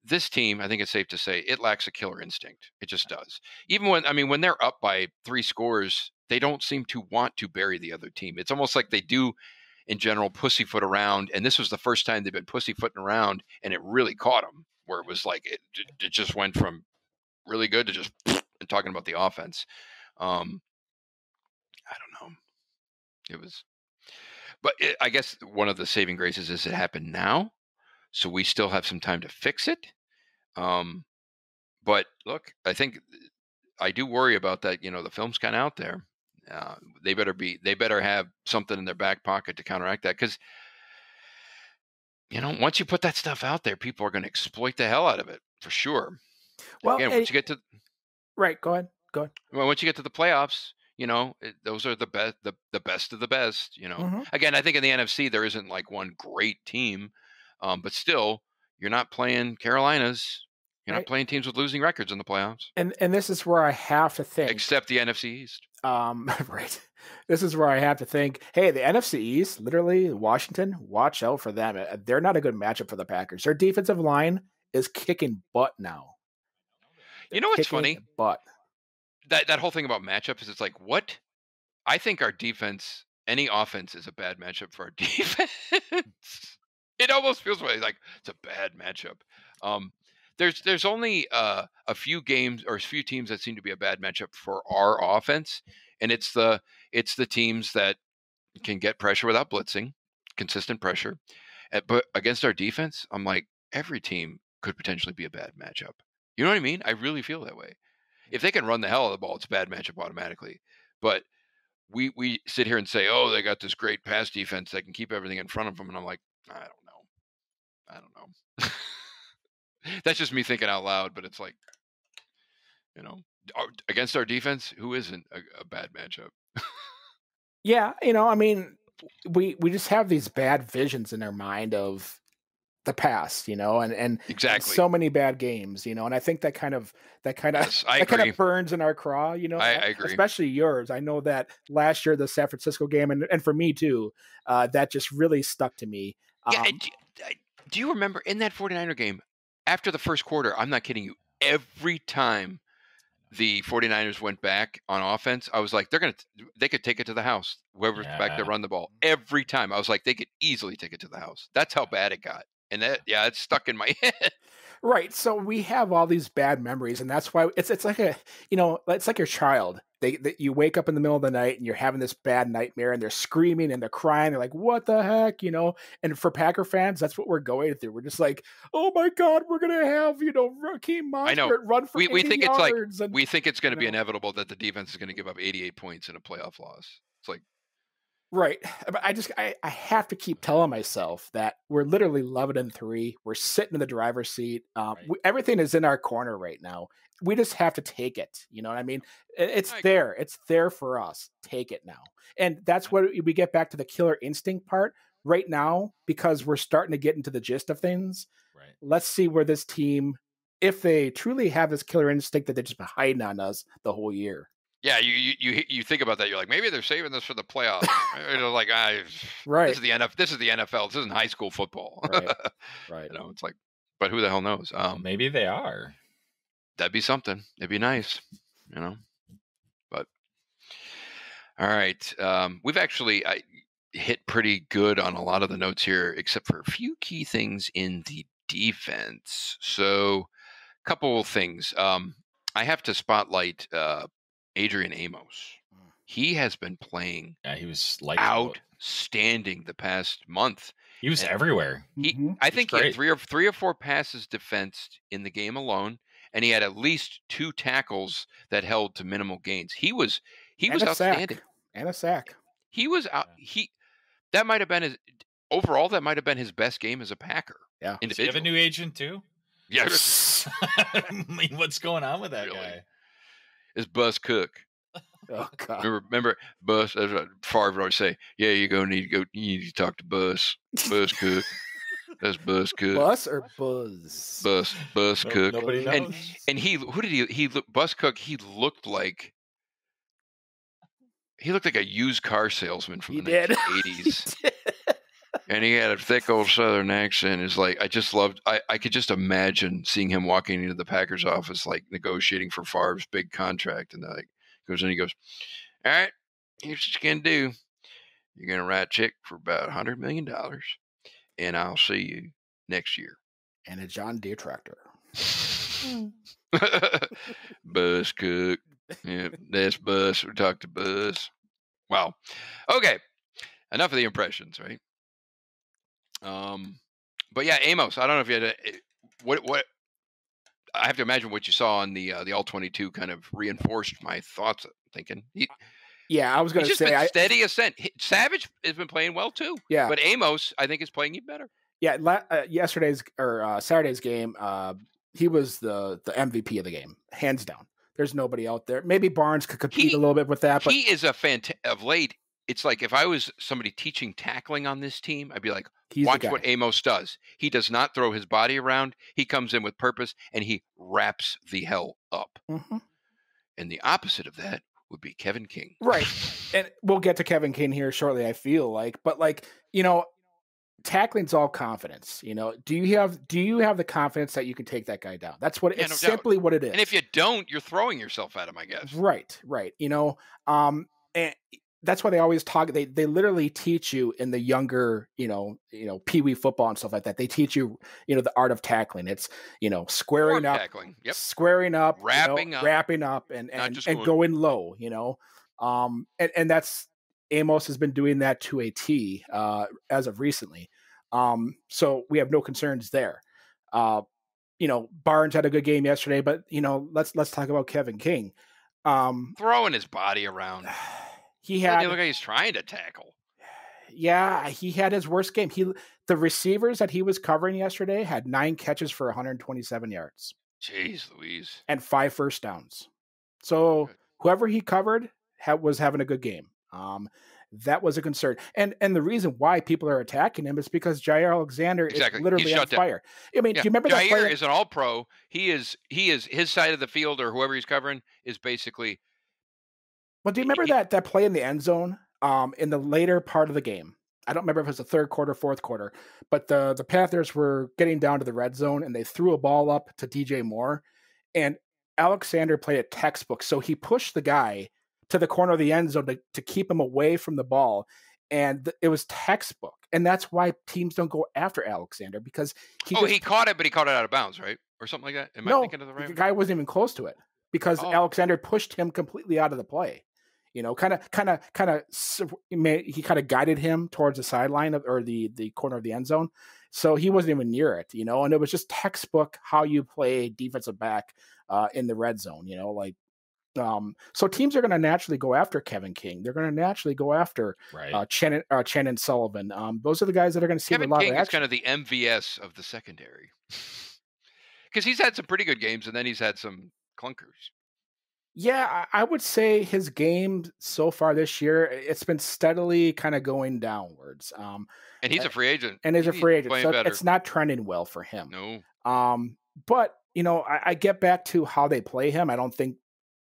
this team. I think it's safe to say it lacks a killer instinct. It just does. Even when I mean when they're up by three scores, they don't seem to want to bury the other team. It's almost like they do. In general, pussyfoot around, and this was the first time they've been pussyfooting around, and it really caught them. Where it was like it, it just went from really good to just and talking about the offense. Um, I don't know. It was, but it, I guess one of the saving graces is it happened now, so we still have some time to fix it. Um, but look, I think I do worry about that. You know, the film's kind of out there. Uh, they better be. They better have something in their back pocket to counteract that because. You know, once you put that stuff out there, people are going to exploit the hell out of it for sure. Well, Again, once you get to right. Go ahead. Go ahead. well, once you get to the playoffs, you know it, those are the best, the the best of the best. You know, Mhm. again, I think in the NFC there isn't like one great team, um, but still, you're not playing Carolinas. You're Right. not playing teams with losing records in the playoffs, And and this is where I have to think. except the NFC East. Um, right. This is where I have to think. Hey, the NFC East, literally Washington. Watch out for them. Uh, They're not a good matchup for the Packers. Their defensive line is kicking butt now. You know what's funny? But That that whole thing about matchups is it's like what? I think our defense, any offense, is a bad matchup for our defense. it almost feels like it's a bad matchup. Um, there's there's only uh, a few games or a few teams that seem to be a bad matchup for our offense, and it's the it's the teams that can get pressure without blitzing, consistent pressure. Uh, But against our defense, I'm like every team could potentially be a bad matchup. You know what I mean? I really feel that way. If they can run the hell out of the ball, it's a bad matchup automatically. But we we sit here and say, oh, they got this great pass defense that can keep everything in front of them, and I'm like, I don't know, I don't know. That's just me thinking out loud, but it's like, you know, our- against our defense, who isn't a, a bad matchup? Yeah, you know, I mean, we we just have these bad visions in our mind of the past, you know, and and Exactly. so many bad games, you know, and I think that kind of that kind of Yes, I that kind of burns in our craw, you know. I- I agree. Especially yours. I know that last year the San Francisco game, and and for me too, uh, that just really stuck to me. Yeah, Um, and do, do you remember in that 49er game, after the first quarter, I'm not kidding you, every time the 49ers went back on offense, I was like, they're going to, they could take it to the house. Whoever's back to run the ball. Every time. I was like, they could easily take it to the house. That's how bad it got. And that, yeah, it's stuck in my head. Right. So we have all these bad memories, and that's why it's it's like a you know it's like your child. They, they you wake up in the middle of the night and you're having this bad nightmare, and they're screaming and they're crying. They're like, "What the heck?" You know. And for Packer fans, that's what we're going through. We're just like, "Oh my God, we're gonna have you know Raheem know. Mostert run for We- we 80 think it's like- and- We think it's going to be You know. inevitable that the defense is going to give up 88 points in a playoff loss. It's like, Right. But I just I, I have to keep telling myself that we're literally 11 and 3. We're sitting in the driver's seat. Um, Right. we, everything is in our corner right now. We just have to take it. You know what I mean? It- It's I there. It's there for us. Take it now. And that's what we get back to the killer instinct part right now because we're starting to get into the gist of things. Right. Let's see where this team if they truly have this killer instinct that they've just been hiding on us the whole year. Yeah, you you you, you think about that. You're like, maybe they're saving this for the playoffs. you like, I, Right. This is the NFL. This is the NFL. This isn't high school football. Right. Right. you know, it's like, but who the hell knows? Um, Maybe they are. that'd be something. It'd be nice, you know. But all right, um, we've actually I, hit pretty good on a lot of the notes here, except for a few key things in the defense. So, a couple of things. Um, I have to spotlight uh, Adrian Amos. Mm. He has been playing Yeah, he was like outstanding the past month. He was and- everywhere. He, Mhm. I think he had three or three or four passes defensed in the game alone, and he had at least two tackles that held to minimal gains. He was he And was a sack. outstanding. And a sack. He was out. He that might have been his overall. That might have been his best game as a Packer. Yeah. Does he have a new agent too? Yes. I mean, what's going on with that Really? guy? It's Bus Cook. Oh god. Remember, remember Bus. That's what Favre would always say. Yeah, you go need to go. You need to talk to Bus. Bus Cook. That's Bus Cook. Bus or buzz? Bus Bus No- Cook. nobody knows. And- and he who did he he look Bus Cook he looked like he looked like a used car salesman from He the did. 1980s and he had a thick old southern accent it's like I just loved I, I could just imagine seeing him walking into the Packers office like negotiating for Favre's big contract and like goes in he goes all right here's what you're gonna do you're gonna write a check for about a hundred million dollars and I'll see you next year and a John Deere tractor. Hmm. Buzz Cook. Yeah, that's Buzz. We talked to Buzz. Wow. Okay. Enough of the impressions, right? Um, but yeah, Amos. I don't know if you had a, eh, what what. I have to imagine what you saw on the uh, the all twenty two kind of reinforced my thoughts. Thinking he, Yeah, I was gonna just say I, steady ascent. Savage has been playing well too, yeah. but Amos I think is playing even better. Yeah, la- uh, yesterday's or uh, Saturday's game, uh, he was the the MVP of the game, hands down. There's nobody out there. Maybe Barnes could compete He- a little bit with that, but he is a fant of late. It's like if I was somebody teaching tackling on this team, I'd be like. he's Watch what Amos does. He does not throw his body around. He comes in with purpose and he wraps the hell up. Mhm. And the opposite of that would be Kevin King. Right. And we'll get to Kevin King here shortly, I feel like. But like, you know, tackling's all confidence. You know, do you have do you have the confidence that you can take that guy down? That's what Yeah, it's no simply what it is. And if you don't, you're throwing yourself at him, I guess. Right, right. You know, um, and that's why they always talk. They they literally teach you in the younger, you know, you know, pee wee football and stuff like that. They teach you, you know, the art of tackling. It's you know, squaring Form up, tackling. Yep. squaring up, you know, Wrapping up. wrapping up, and and, just and going- going low. You know, um, and and that's Amos has been doing that to a T uh, as of recently. Um, so we have no concerns there. Uh, you know, Barnes had a good game yesterday, but you know, let's let's talk about Kevin King. Um, Throwing his body around. he had look like he's trying to tackle. yeah, he had his worst game. He the receivers that he was covering yesterday had nine catches for 127 yards Jeez Louise. and five first downs. So whoever he covered ha- was having a good game. Um, that was a concern, and and the reason why people are attacking him is because Jaire Alexander Exactly. is literally on shut down. fire. I mean, Yeah. do you remember that Jaire play? is an all pro. He is he is his side of the field or whoever he's covering is basically well, do you remember that that play in the end zone? Um, in the later part of the game, I don't remember if it was the third quarter, fourth quarter, but the the Panthers were getting down to the red zone and they threw a ball up to DJ Moore, and Alexander played a textbook. So he pushed the guy to the corner of the end zone to, to keep him away from the ball. And th- it was textbook. And that's why teams don't go after Alexander because he Oh, just he caught it, but he caught it out of bounds, right? Or something like that. Am I no, thinking of the right? the guy wasn't even close to it because Oh. Alexander pushed him completely out of the play. You know, kind of, kind of, kind of. He kind of guided him towards the sideline of, or the the corner of the end zone, so he wasn't even near it. You know, and it was just textbook how you play defensive back uh, in the red zone. You know, like. Um, so teams are going to naturally go after Kevin King. They're going to naturally go after Right. uh, Chen, uh, Sullivan. Um, those are the guys that are going to see Kevin a lot King of action. kind of the MVS of the secondary. Because he's had some pretty good games and then he's had some clunkers. Yeah, I would say his game so far this year, it's been steadily kind of going downwards. Um, And he's a free agent. and he's He a free agent, so better. it's not trending well for him. No. Um, but you know, I, I get back to how they play him. I don't think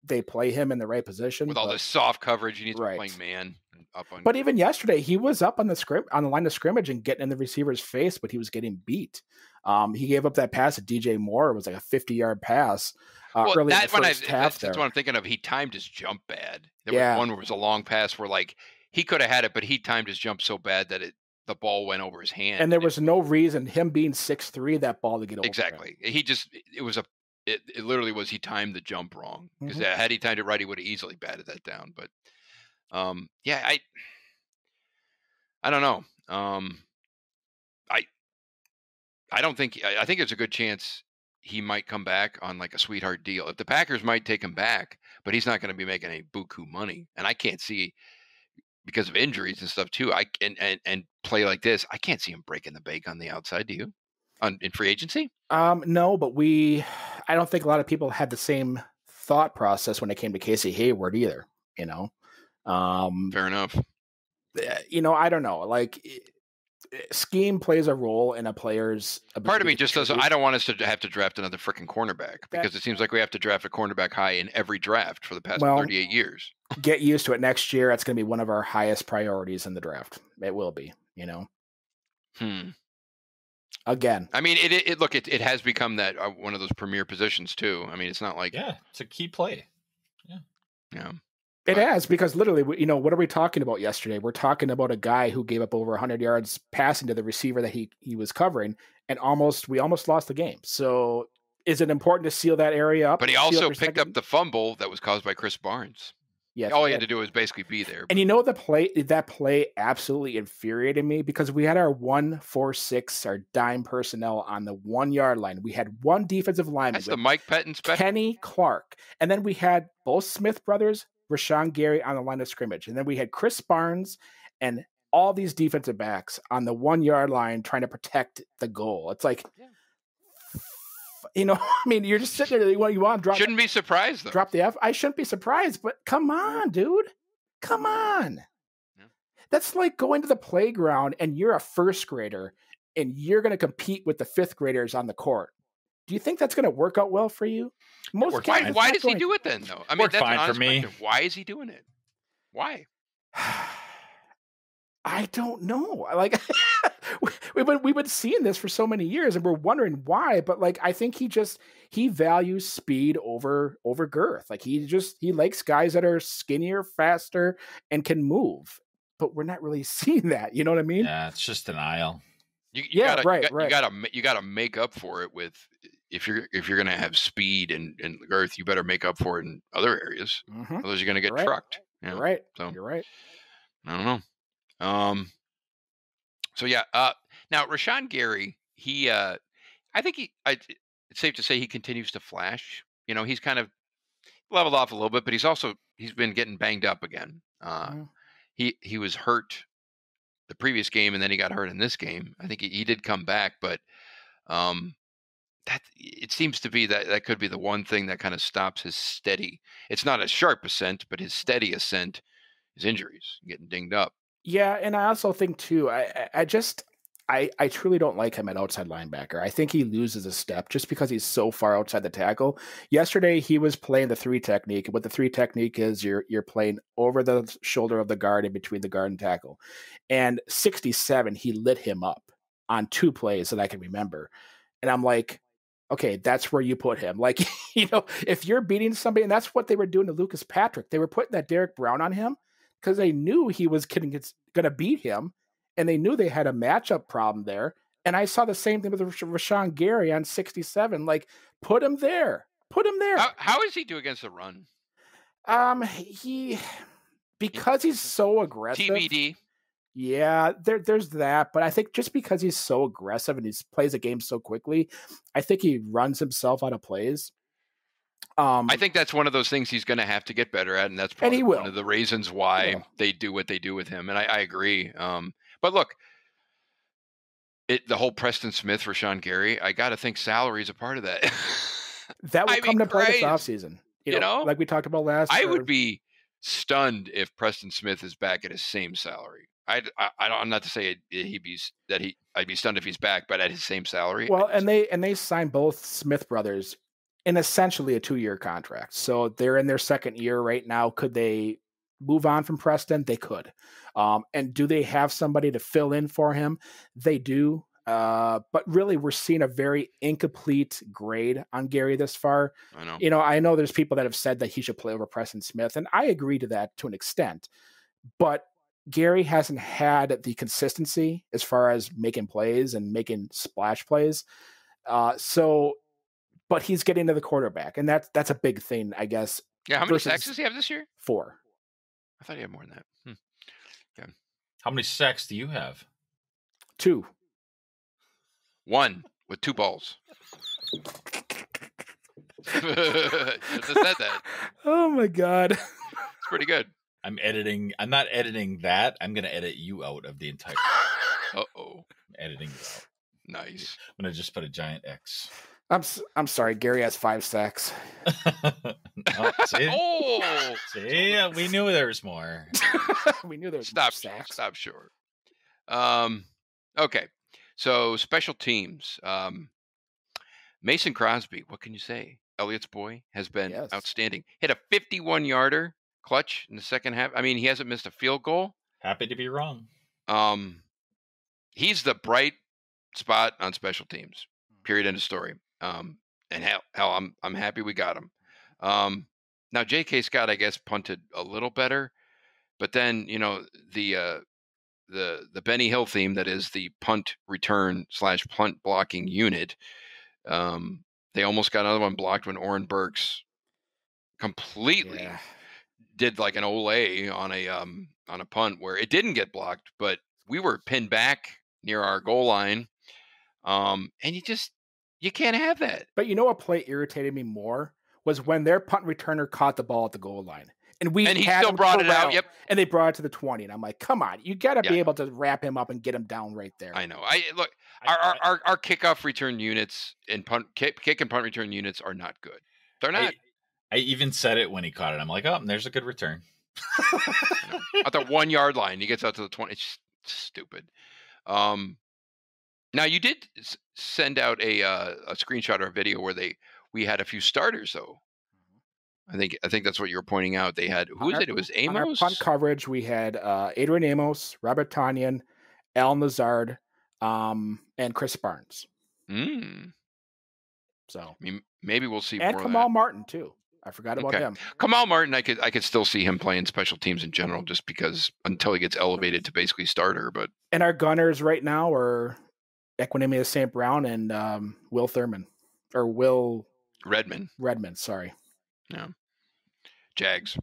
they play him in the right position. With all but- this soft coverage, you need to Right. be playing man up on. But even yesterday, he was up on the script on the line of scrimmage and getting in the receiver's face, but he was getting beat. Um, he gave up that pass to DJ Moore. It was like a 50 yard pass uh, well, early in the one, I, first half. that's, that's what I'm thinking of. He timed his jump bad. There Yeah. was one where it was a long pass where like he could have had it, but he timed his jump so bad that it the ball went over his hand. and there it- was no reason him being six three that ball to get over. him. exactly. He just it was a it, it literally was he timed the jump wrong because Mhm. had he timed it right, he would have easily batted that down. But um, yeah, I I don't know. Um, I don't think I, think it's a good chance he might come back on like a sweetheart deal. If the Packers might take him back, but he's not going to be making any buku money, and I can't see because of injuries and stuff too. I and and, and play like this, I can't see him breaking the bank on the outside. Do you? On in free agency? Um, no, but we, I don't think a lot of people had the same thought process when it came to Casey Hayward either. You know, um, Fair enough. eh, you know, I don't know. Like eh, scheme plays a role in a player's. Part of me just doesn't. I don't want us to have to draft another freaking cornerback because it seems like we have to draft a cornerback high in every draft for the past Well, 38 years. get used to it next year. That's going to be one of our highest priorities in the draft. It will be, you know. Hmm. Again, I mean, it. It, it look. It, it has become that uh, one of those premier positions too. I mean, it's not like Yeah, it's a key play. Yeah. Yeah. It has because literally, you know, what are we talking about yesterday? We're talking about a guy who gave up over 100 yards passing to the receiver that he he was covering, and almost we almost lost the game. So, is it important to seal that area up? But he also picked second- up the fumble that was caused by Krys Barnes. Yes, All he had to do was basically be there. And you know the play that play absolutely infuriated me because we had our one four six our dime personnel on the one yard line. We had one defensive lineman, That's the Mike Pettine special. Kenny Clark, and then we had both Smith brothers, Rashan Gary on the line of scrimmage, and then we had Krys Barnes and all these defensive backs on the one yard line trying to protect the goal. It's like, Yeah. you know, I mean, you're just sitting there. You want you want to drop Shouldn't be surprised though. drop the F. I shouldn't be surprised, but come on, dude. Come on. Yeah. That's like going to the playground and you're a first grader and you're going to compete with the fifth graders on the court. Do you think that's going to work out well for you? Most worked Why, why does he do it then though? I mean, Worked that's fine for me. question. Why is he doing it? Why? I don't know. Like we- we've been we've been seeing this for so many years, and we're wondering why. But like, I think he just he values speed over over girth. Like he just he likes guys that are skinnier, faster, and can move. But we're not really seeing that. You know what I mean? Yeah, it's just denial. You, you Yeah, gotta, right, you, got, right. you gotta, you gotta make up for it with if you're if you're gonna have speed and, and girth, you better make up for it in other areas. Mhm. Otherwise, you're gonna get Right. trucked. You You're right. So You're right. I don't know. Um. So yeah. Uh. Now Rashan Gary, he. Uh. I think he. I, it's safe to say he continues to flash. You know, he's kind of leveled off a little bit, but he's also he's been getting banged up again. Uh. Mhm. He he was hurt the previous game, and then he got hurt in this game. I think he, he did come back, but um. That it seems to be that that could be the one thing that kind of stops his steady. It's not a sharp ascent, but his steady ascent is injuries, getting dinged up. Yeah, and I also think too. I I- just I I truly don't like him at outside linebacker. I think he loses a step just because he's so far outside the tackle. Yesterday he was playing the three technique. What the three technique is, you're you're playing over the shoulder of the guard in between the guard and tackle. And 67, he lit him up on two plays that I can remember. And I'm like, okay, that's where you put him. Like, you know, if you're beating somebody, and that's what they were doing to Lucas Patrick. They were putting that Derrick Brown on him because they knew he was going to beat him, and they knew they had a matchup problem there. And I saw the same thing with Rashan Gary on 67. Like, put him there. Put him there. How, how is he do against the run? Um, he because he's so aggressive. TBD. Yeah, there, there's that, but I think just because he's so aggressive and he plays a game so quickly, I think he runs himself out of plays. Um, I think that's one of those things he's going to have to get better at, and that's And probably he one of the reasons why they do what they do with him. And I, I agree. Um, but look, it the whole Preston Smith for Sean Gary, I got to think salary is a part of that. that will be come to play this offseason. You, You know, know? like we talked about last. I or- would be stunned if Preston Smith is back at his same salary. I, I, I don't. I'm not to say he'd be that he. I'd be stunned if he's back, but at his same salary. Well, and they and they signed both Smith brothers in essentially a two-year contract. So they're in their second year right now. Could they move on from Preston? They could. Um, and do they have somebody to fill in for him? They do. Uh, but really, we're seeing a very incomplete grade on Gary this far. I know. You know, I know there's people that have said that he should play over Preston Smith, and I agree to that to an extent. But Gary hasn't had the consistency as far as making plays and making splash plays. Uh, so, but he's getting to the quarterback, and that's that's a big thing, I guess. Yeah, how many versus- sacks does he have this year? Four. I thought he had more than that. Hmm. How many sacks do you have? two, One with two balls. Just said that. oh my god, It's pretty good. I'm editing. I'm not editing that. I'm going to edit you out of the entire. Uh oh. Editing you out. Nice. I'm going to just put a giant X. I'm s- I'm sorry. Gary has five sacks. Oh, see, Oh, see, we knew there was more. we knew there was stop, more short, sacks. stop short. Um, okay. So special teams. Um, Mason Crosby. What can you say? Elliot's boy has been Yes. outstanding. Hit a 51 yarder clutch in the second half. I mean, he hasn't missed a field goal. Happy to be wrong. Um, he's the bright spot on special teams. Period. End of story. Um, and hell, hell, I'm I'm happy we got him. Um, now J.K. Scott, I guess, punted a little better, but then you know the uh, the the Benny Hill theme that is the punt return slash punt blocking unit. Um, they almost got another one blocked when Oren Burks completely Yeah. Did like an ole on a um on a punt where it didn't get blocked, but we were pinned back near our goal line. Um, and you just you can't have that. But you know what play irritated me more was when their punt returner caught the ball at the goal line. And we And he had still brought it out. Yep, And they brought it to the 20. And I'm like, come on, you got to Yeah. be able to wrap him up and get him down right there. I know. I look I- our our, I- our, our kickoff return units and punt kick, kick and punt return units are not good. They're not. I, I even said it when he caught it. I'm like, oh, there's a good return. at the one yard line. He gets out to the twenty. It's stupid. Um, now you did send out a uh, a screenshot or a video where they we had a few starters though. I think I think that's what you were pointing out. They had who was it? It was Amos. On our punt coverage, we had uh, Adrian Amos, Robert Tonyan, Allen Lazard, um, and Krys Barnes. Mm, So I mean, maybe we'll see and more Kamal of Martin too. I forgot about Okay. him. Kamal Martin, I could I could still see him playing special teams in general, just because until he gets elevated to basically starter. But And our gunners right now are Equanimous St. Brown and um, Will Thurman or Will Redmond, Redmond. Sorry. No, Jags,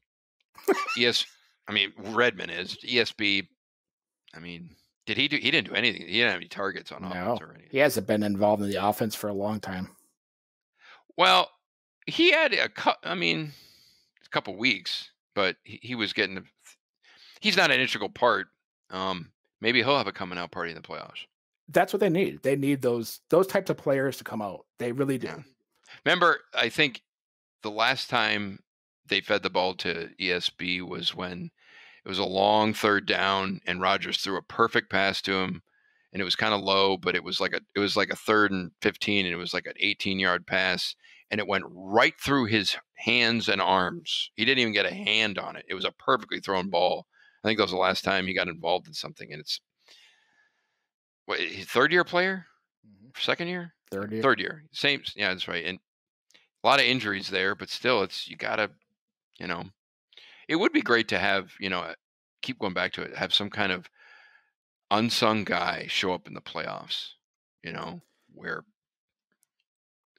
yes, I mean Redmond is ESB. I mean, did he do? He didn't do anything. He didn't have any targets on No. offense or anything. He hasn't been involved in the offense for a long time. Well, he had a cou- I mean, a couple weeks, but he, he was getting. the- He's not an integral part. Um, maybe he'll have a coming out party in the playoffs. That's what they need. They need those those types of players to come out. They really do. Yeah. Remember, I think the last time they fed the ball to ESB was when it was a long third down and Rodgers threw a perfect pass to him and it was kind of low, but it was like a it was like a third and 15 and it was like an 18 yard pass and it went right through his hands and arms. He didn't even get a hand on it. It was a perfectly thrown ball. I think that was the last time he got involved in something and it's what third year player? Mm-hmm. Second year? Third year. third year same yeah that's right and a lot of injuries there but still it's you gotta you know it would be great to have you know keep going back to it have some kind of unsung guy show up in the playoffs you know where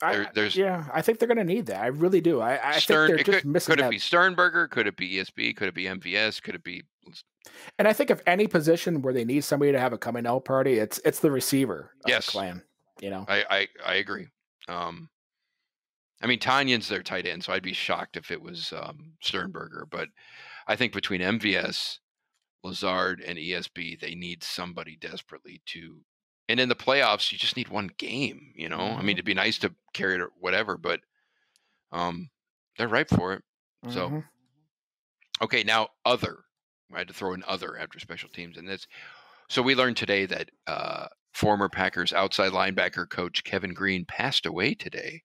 I- there's- yeah, I think they're going to need that. I really do. I, I Stern think they're just could, missing could it that. be sternberger could it be esb could it be mvs could it be And I think if any position where they need somebody to have a coming out party, it's it's the receiver of Yes. the clan. You know, i i, I agree um i mean tonyan's their tight end so i'd be shocked if it was um sternberger but i think between mvs lazard and esb they need somebody desperately to and in the playoffs you just need one game you know i mean it'd be nice to carry it or whatever but um they're ripe for it So, Mhm. okay now other I had to throw in other after special teams, and that's so we learned today that uh, former Packers outside linebacker coach Kevin Greene passed away today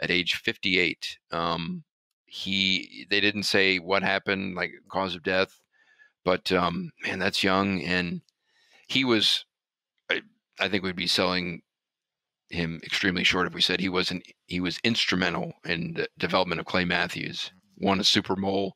at age 58. Um, he they didn't say what happened, like cause of death, but um, man, that's young, and he was. I, I think we'd be selling him extremely short if we said he wasn't. He was instrumental in the development of Clay Matthews. Won a Super Bowl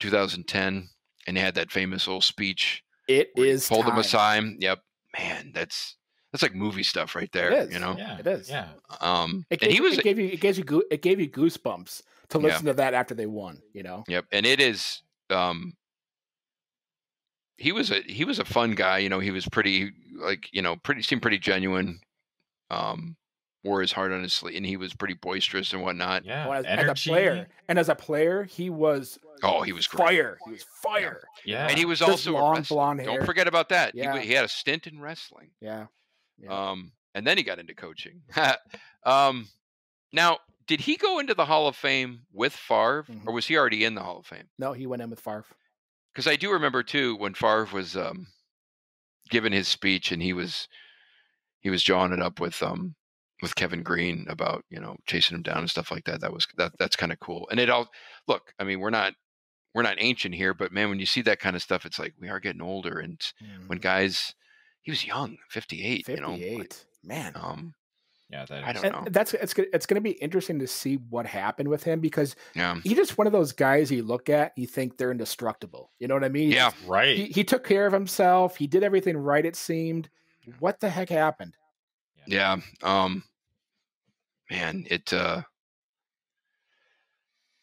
2010, and he had that famous old speech. It is where he is pulled him aside. Yep, man, that's that's like movie stuff right there. is. You know, Yeah, It is. Yeah, um, It and gave, he you- was it gave you it gave you it gave you goosebumps to Yeah. listen to that after they won. You know, Yep, and it is. Um, he was a he was a fun guy. You know, he was pretty like you know pretty seemed pretty genuine. Um, wore his heart on his sleeve, and he was pretty boisterous and whatnot. yeah. Well, as, as a player and as a player, he was Oh, he was great. fire. He was fire. Yeah, and he was Just also long wrestler. blonde hair. Don't forget about that. He Yeah. wa- He, had a stint in wrestling. Yeah. Yeah. Um, and then he got into coaching. um, now, did he go into the Hall of Fame with Favre, Mhm. or was he already in the Hall of Fame? no, he went in with Favre. Because I do remember too when Favre was um, giving his speech and he was he was jawing it up with um with Kevin Greene about you know chasing him down and stuff like that. That was that that's kind of cool. And it all look. I mean, we're not we're not ancient here, but man, when you see that kind of stuff, it's like we are getting older. And when guys, he was young, fifty eight. You know, like, man. um, yeah. That I don't know. And that's it's it's going to be interesting to see what happened with him because yeah, he's just one of those guys you look at, you think they're indestructible. You know what I mean? yeah. right. He, he took care of himself. He did everything right. It seemed. What the heck happened? Yeah. Um man, it uh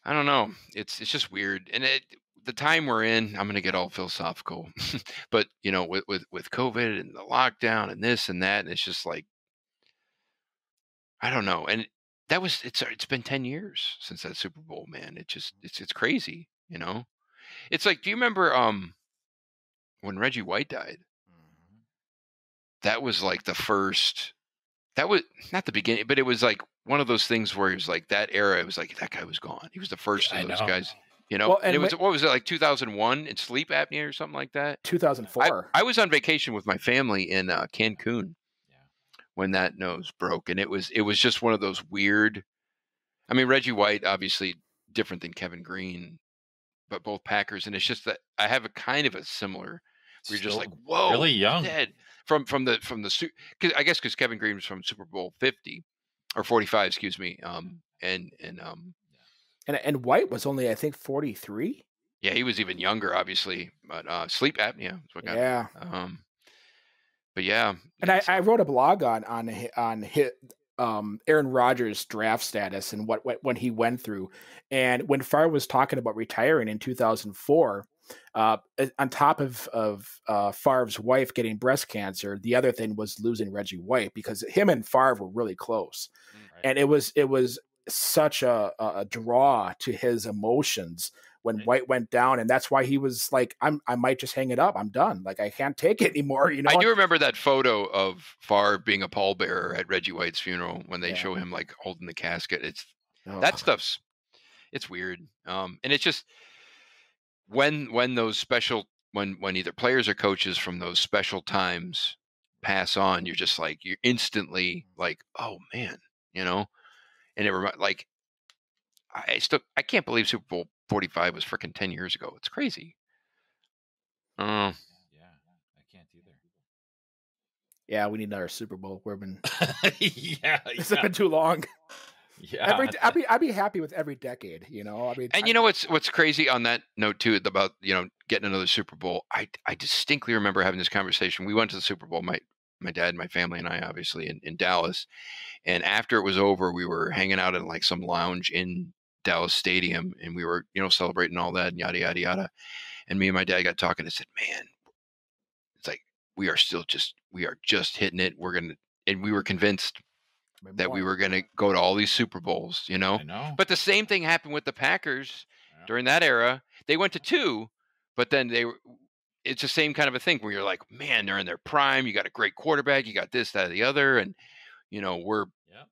I don't know. It's it's just weird. And it the time we're in, I'm gonna get all philosophical. but you know, with, with with COVID and the lockdown and this and that, and it's just like I don't know. And that was it's it's been ten years since that Super Bowl, man. It just it's it's crazy, you know? It's like, do you remember um when Reggie White died? that was like the first that was not the beginning but it was like one of those things where it was like that era it was like that guy was gone he was the first of those guys you know Well, and, and it was what was it like 2001 in sleep apnea or something like that 2004. I. I was on vacation with my family in uh, cancun. When that nose broke and it was it was just one of those weird i mean reggie white obviously different than kevin greene but both packers and it's just that i have a kind of a similar you're just like whoa really young. dead from from the from the su- cause I guess because Kevin Greene was from Super Bowl fifty or forty five, excuse me. Um and and um and and White was only I think forty three. yeah, he was even younger, obviously, but uh sleep apnea is what got Yeah. um. But yeah, And I, I wrote a blog on on on hit um Aaron Rodgers draft status and what, what when he went through. And when Favre was talking about retiring in 2004, uh, on top of of uh, Favre's wife getting breast cancer, the other thing was losing Reggie White because him and Favre were really close, Right. and it was it was such a a draw to his emotions when. White went down, and that's why he was like, "I'm I might just hang it up. I'm done. Like I can't take it anymore." You know, I do remember that photo of Favre being a pallbearer at Reggie White's funeral when they Yeah. show him like holding the casket. It's Oh. that stuff's it's weird um and it's just when when those special when when either players or coaches from those special times pass on you're just like you're instantly like oh man you know and it remi- like i still i can't believe super bowl 45 was freaking 10 years ago it's crazy oh yeah, I can't either. Yeah, we need another Super Bowl. We've been yeah, this yeah, has been too long. yeah. Every I'd be I'd be happy with every decade. You know, I mean, And I- you know what's what's crazy on that note too about you know getting another Super Bowl. I I distinctly remember having this conversation. We went to the Super Bowl. My my dad, my family, and I obviously in, in Dallas. And after it was over, we were hanging out in like some lounge in Dallas Stadium, and we were you know celebrating all that and yada yada yada. And me and my dad got talking. and said, "Man, it's like we are still just we are just hitting it. We're gonna." And we were convinced that we were going to go to all these Super Bowls, you know. Know. But the same thing happened with the Packers Yeah. during that era. They went to two, but then they were. It's the same kind of a thing where you're like, man, they're in their prime. You got a great quarterback. You got this, that, the other, and you know we're yeah.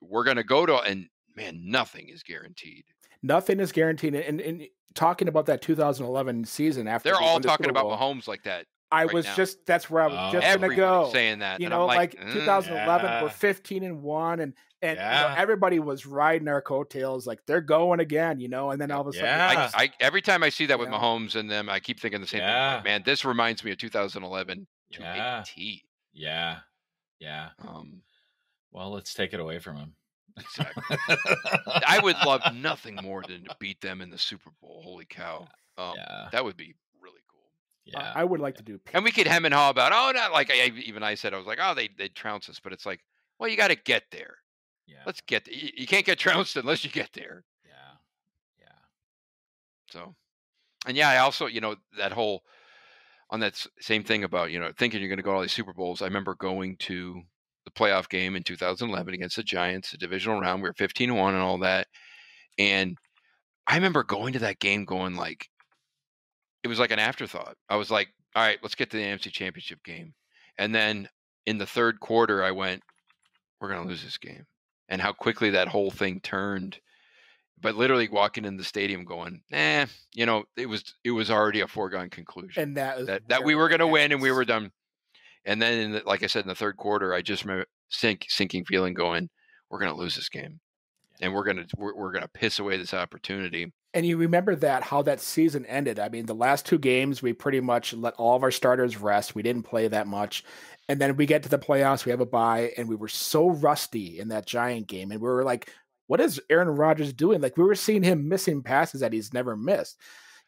we're gonna go to and man, nothing is guaranteed. nothing is guaranteed. And, and talking about that 2011 season after They're they all talking about Bowl. Mahomes like that. I right was now. just that's where I was Oh. just gonna go. saying that. You know, like, like, "Mm, 2011, we're 15 and one, and and you know, everybody was riding our coattails, like they're going again, you know. And then all of a sudden, Yeah. I, I every time I see that with Yeah. Mahomes and them, I keep thinking the same thing. Yeah. Like, Man, this reminds me of 2011 to Yeah. Yeah. Yeah. Um, Well, let's take it away from him. Exactly. I would love nothing more than to beat them in the Super Bowl. Holy cow! Um, yeah. That would be really cool. Yeah. I, I would like to do. And we could hem and haw about, oh, not like I, even I said, I was like, oh, they they trounce us, but it's like, well, you got to get there. yeah. Let's get. You, you can't get trounced unless you get there. Yeah. Yeah. So, and yeah, I also, you know, that whole on that same thing about you know thinking you're going to go to all these Super Bowls. I remember going to the playoff game in 2011 against the Giants, the divisional round. We were 15 and one and all that, and I remember going to that game going like, it was like an afterthought. I was like, all right, let's get to the AFC Championship game, and then in the third quarter, I went, we're going to lose this game, and how quickly that whole thing turned but literally walking in the stadium going, eh, you know, it was it was already a foregone conclusion And that that that we were going to win and we were done. And then, in the, like I said, in the third quarter, I just remember sink, sinking feeling, going, we're going to lose this game, and we're going to we're, we're going to piss away this opportunity. And you remember that how that season ended. I mean, the last two games we pretty much let all of our starters rest. We didn't play that much. And then we get to the playoffs, we have a bye, and we were so rusty in that giant game. And we were like, what is Aaron Rodgers doing? Like we were seeing him missing passes that he's never missed.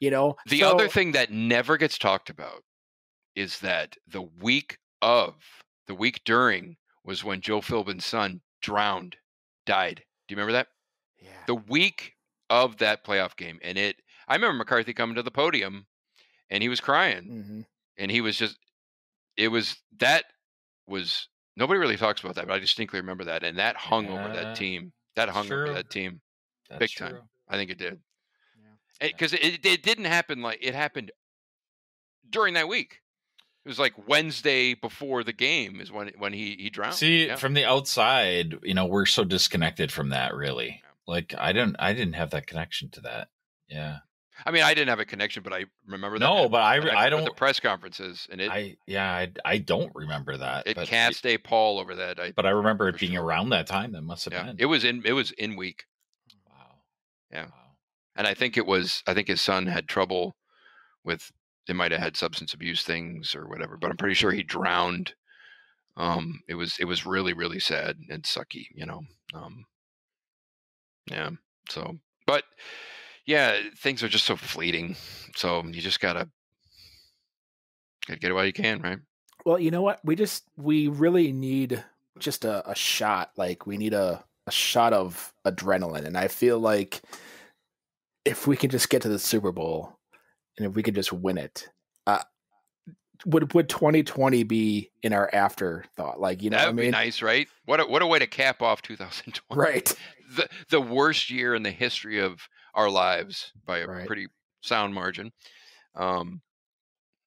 You know? The So- other thing that never gets talked about is that the week of the week during was when Joe Philbin's son drowned, died. Do you remember that? Yeah. the week of that playoff game and it i remember mccarthy coming to the podium and he was crying hmm and he was just it was that was nobody really talks about that but i distinctly remember that and that hung over that team that hung over that team That's big time. i think it did Yeah. because it, it didn't happen like it happened during that week it was like wednesday before the game is when when he he drowned See, Yeah. from the outside, you know, we're so disconnected from that. Really, like I didn't, I didn't have that connection to that. Yeah. i mean i didn't have a connection but i remember that No, but I, And I don't. the press conferences and it I yeah, I, I don't remember that. it cast a pall over that. I, but I remember it being sure. around that time. That must have yeah, been. it was in it was in week, wow. Yeah. Wow. and I think it was I think his son had trouble with they might have had substance abuse things or whatever, but I'm pretty sure he drowned. Um, it was it was really really sad and sucky, you know. Um, yeah. So, but yeah, things are just so fleeting. So you just gotta gotta get it while you can, right? Well, you know what? We just we really need just a, a shot. Like we need a, a shot of adrenaline. And I feel like if we can just get to the Super Bowl and if we could just win it, uh would would 2020 be in our afterthought? Like, you know that what I would mean? be nice, right? What a, what a way to cap off 2020. Right. the the worst year in the history of our lives by a Right. pretty sound margin. Um,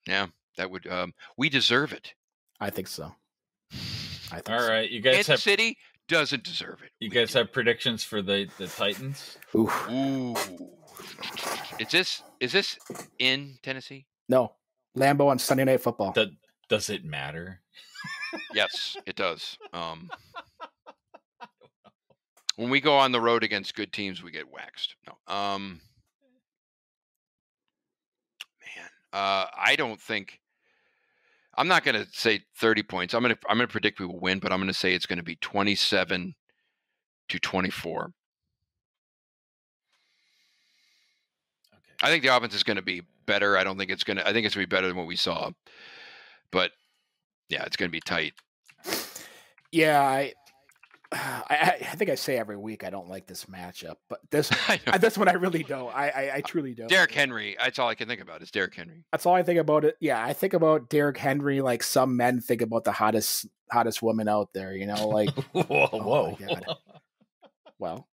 yeah, that would um, we deserve it. I think so. I think All so. right, you guys Kansas have City doesn't deserve it. you We guys do. have predictions for the the Titans. Oof. Ooh, is this is this in Tennessee? No. Lambeau on Sunday Night Football. Does does it matter? Yes, it does. Um, when we go on the road against good teams, we get waxed. No, um, man, uh, I don't think. I'm not going to say 30 points. I'm going to I'm going to predict we will win, but I'm going to say it's going to be 27 to 24. I think the offense is going to be better. I don't think it's going to. I think it's going to be better than what we saw, but yeah, it's going to be tight. Yeah, I, I I think I say every week I don't like this matchup, but this this one I really don't. I I, I uh, truly don't. Derrick Henry. That's all I can think about is Derrick Henry. That's all I think about it. Yeah, I think about Derrick Henry like some men think about the hottest hottest woman out there. You know, like whoa, Oh whoa. Well,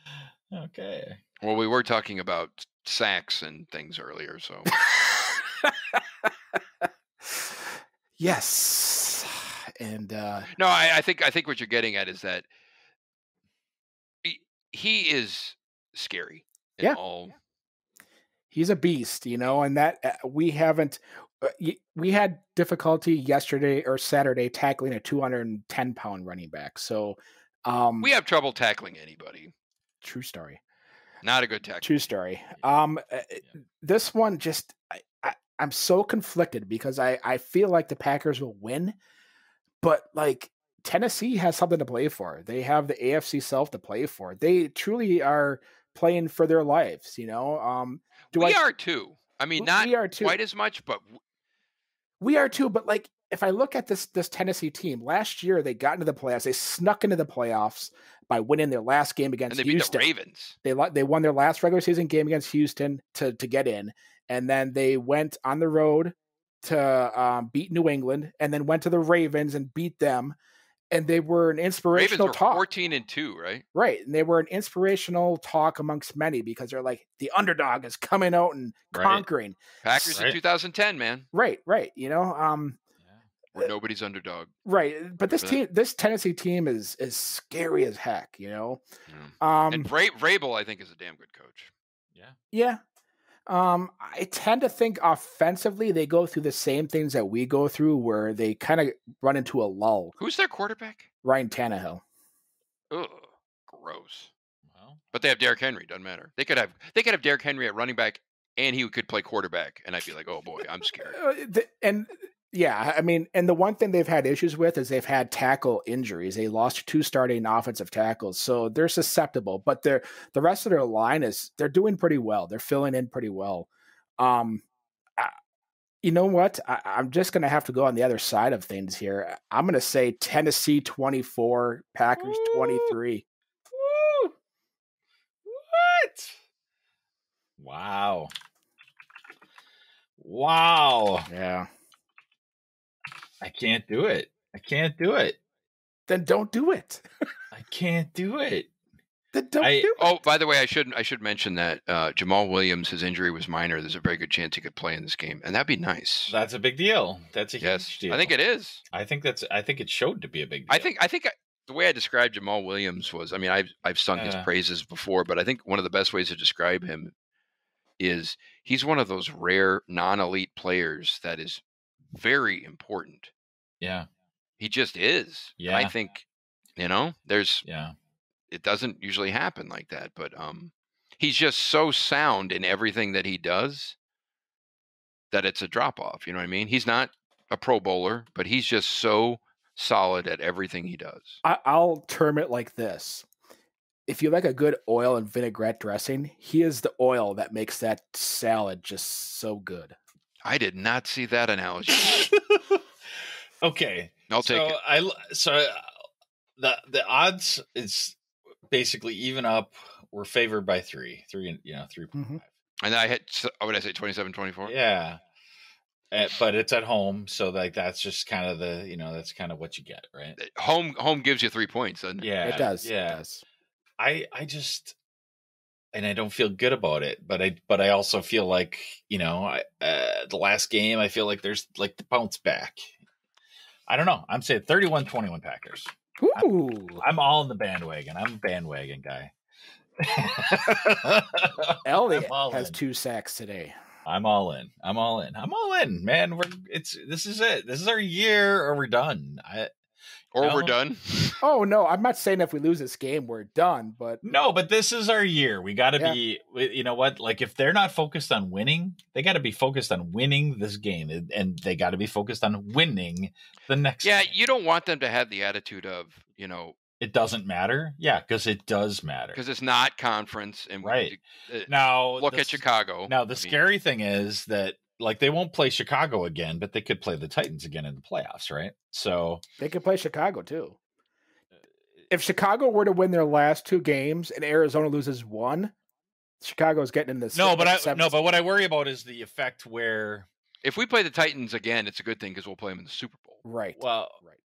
okay. Well, we were talking about sacks and things earlier, so yes, and uh no, I, I think I think what you're getting at is that he, he is scary. Yeah. All he's a beast, you know, and that uh, we haven't. Uh, we had difficulty yesterday or Saturday tackling a 210 pound running back. So um, we have trouble tackling anybody. True story. Not a good tackle. True story. Um, uh, this one just I, I, I'm so conflicted because I I feel like the Packers will win, but like Tennessee has something to play for. They have the AFC South to play for. They truly are playing for their lives. You know, um, do we I, are too. I mean, not we are too. quite as much, but we are too. But like, if I look at this this Tennessee team last year, they got into the playoffs. They snuck into the playoffs by winning their last game against and they Houston. Beat the Ravens. They they won their last regular season game against Houston to to get in, and then they went on the road to um, beat New England, and then went to the Ravens and beat them. And they were an inspirational were talk. Fourteen and two, right? Right, and they were an inspirational talk amongst many because they're like the underdog is coming out and right. conquering. Packers right. in 2010, man. Right, right. You know, um, where nobody's underdog. Right, but this team, this Tennessee team is is scary as heck. You know, yeah. um, and Vra- Vrabel, I think, is a damn good coach. Yeah, yeah. Um, I tend to think offensively they go through the same things that we go through, where they kind of run into a lull. Who's their quarterback? Ryan Tannehill. Ugh, gross. Well, but they have Derrick Henry. Doesn't matter. They could have they could have Derrick Henry at running back, and he could play quarterback, and I'd be like, oh boy, I'm scared. Uh, and yeah, I mean, and the one thing they've had issues with is they've had tackle injuries. They lost two starting offensive tackles, so they're susceptible. But they're the rest of their line is they're doing pretty well. They're filling in pretty well. Um, I, you know what? I, I'm just going to have to go on the other side of things here. I'm going to say Tennessee 24, Packers 23. Woo. What? Wow. Wow. Yeah. I can't do it. I can't do it. Then don't do it. I can't do it. Then don't I, do it. Oh, by the way, I should I should mention that uh, Jamaal Williams, his injury was minor. There's a very good chance he could play in this game, and that'd be nice. That's a big deal. That's a yes, huge deal. I think it is. I think that's. I think it showed to be a big. deal. I think. I think I, the way I described Jamaal Williams was. I mean, I've I've sung uh, his praises before, but I think one of the best ways to describe him is he's one of those rare non-elite players that is very important. Yeah. He just is. Yeah. I think, you know, there's yeah. It doesn't usually happen like that, but um he's just so sound in everything that he does that it's a drop off, you know what I mean? He's not a pro bowler, but he's just so solid at everything he does. I, I'll term it like this. If you like a good oil and vinaigrette dressing, he is the oil that makes that salad just so good. I did not see that analogy. okay, I'll take so it. I so uh, the the odds is basically even up. We're favored by three, three, and you know, three mm-hmm. And I had, what would I say, 27, 24? Yeah. Uh, but it's at home, so like that's just kind of the you know that's kind of what you get, right? Eh, home home gives you three points, doesn't it? Yeah, it does. Yeah, it does. I I just and I don't feel good about it. But I but I also feel like you know I, uh, the last game I feel like there's like the bounce back. I don't know. I'm saying 31-21 Packers. Ooh. I'm, I'm all in the bandwagon. I'm a bandwagon guy. Elliot has in. two sacks today. I'm all in. I'm all in. I'm all in, man. We're it's this is it. This is our year, or we're done. I or no. we're done. Oh no, I'm not saying if we lose this game we're done, but no, but this is our year. We got to yeah. be. You know what? Like if they're not focused on winning, they got to be focused on winning this game, and they got to be focused on winning the next. Yeah, game. you don't want them to have the attitude of you know it doesn't matter. Yeah, because it does matter. Because it's not conference, and right uh, now look the, at Chicago. Now the I scary mean, thing is that like they won't play Chicago again, but they could play the Titans again in the playoffs, right? So they could play Chicago too. If Chicago were to win their last two games and Arizona loses one, Chicago's getting in this. No, but I no, but what I worry about is the effect where if we play the Titans again, it's a good thing because we'll play them in the Super Bowl. Right. Well, right.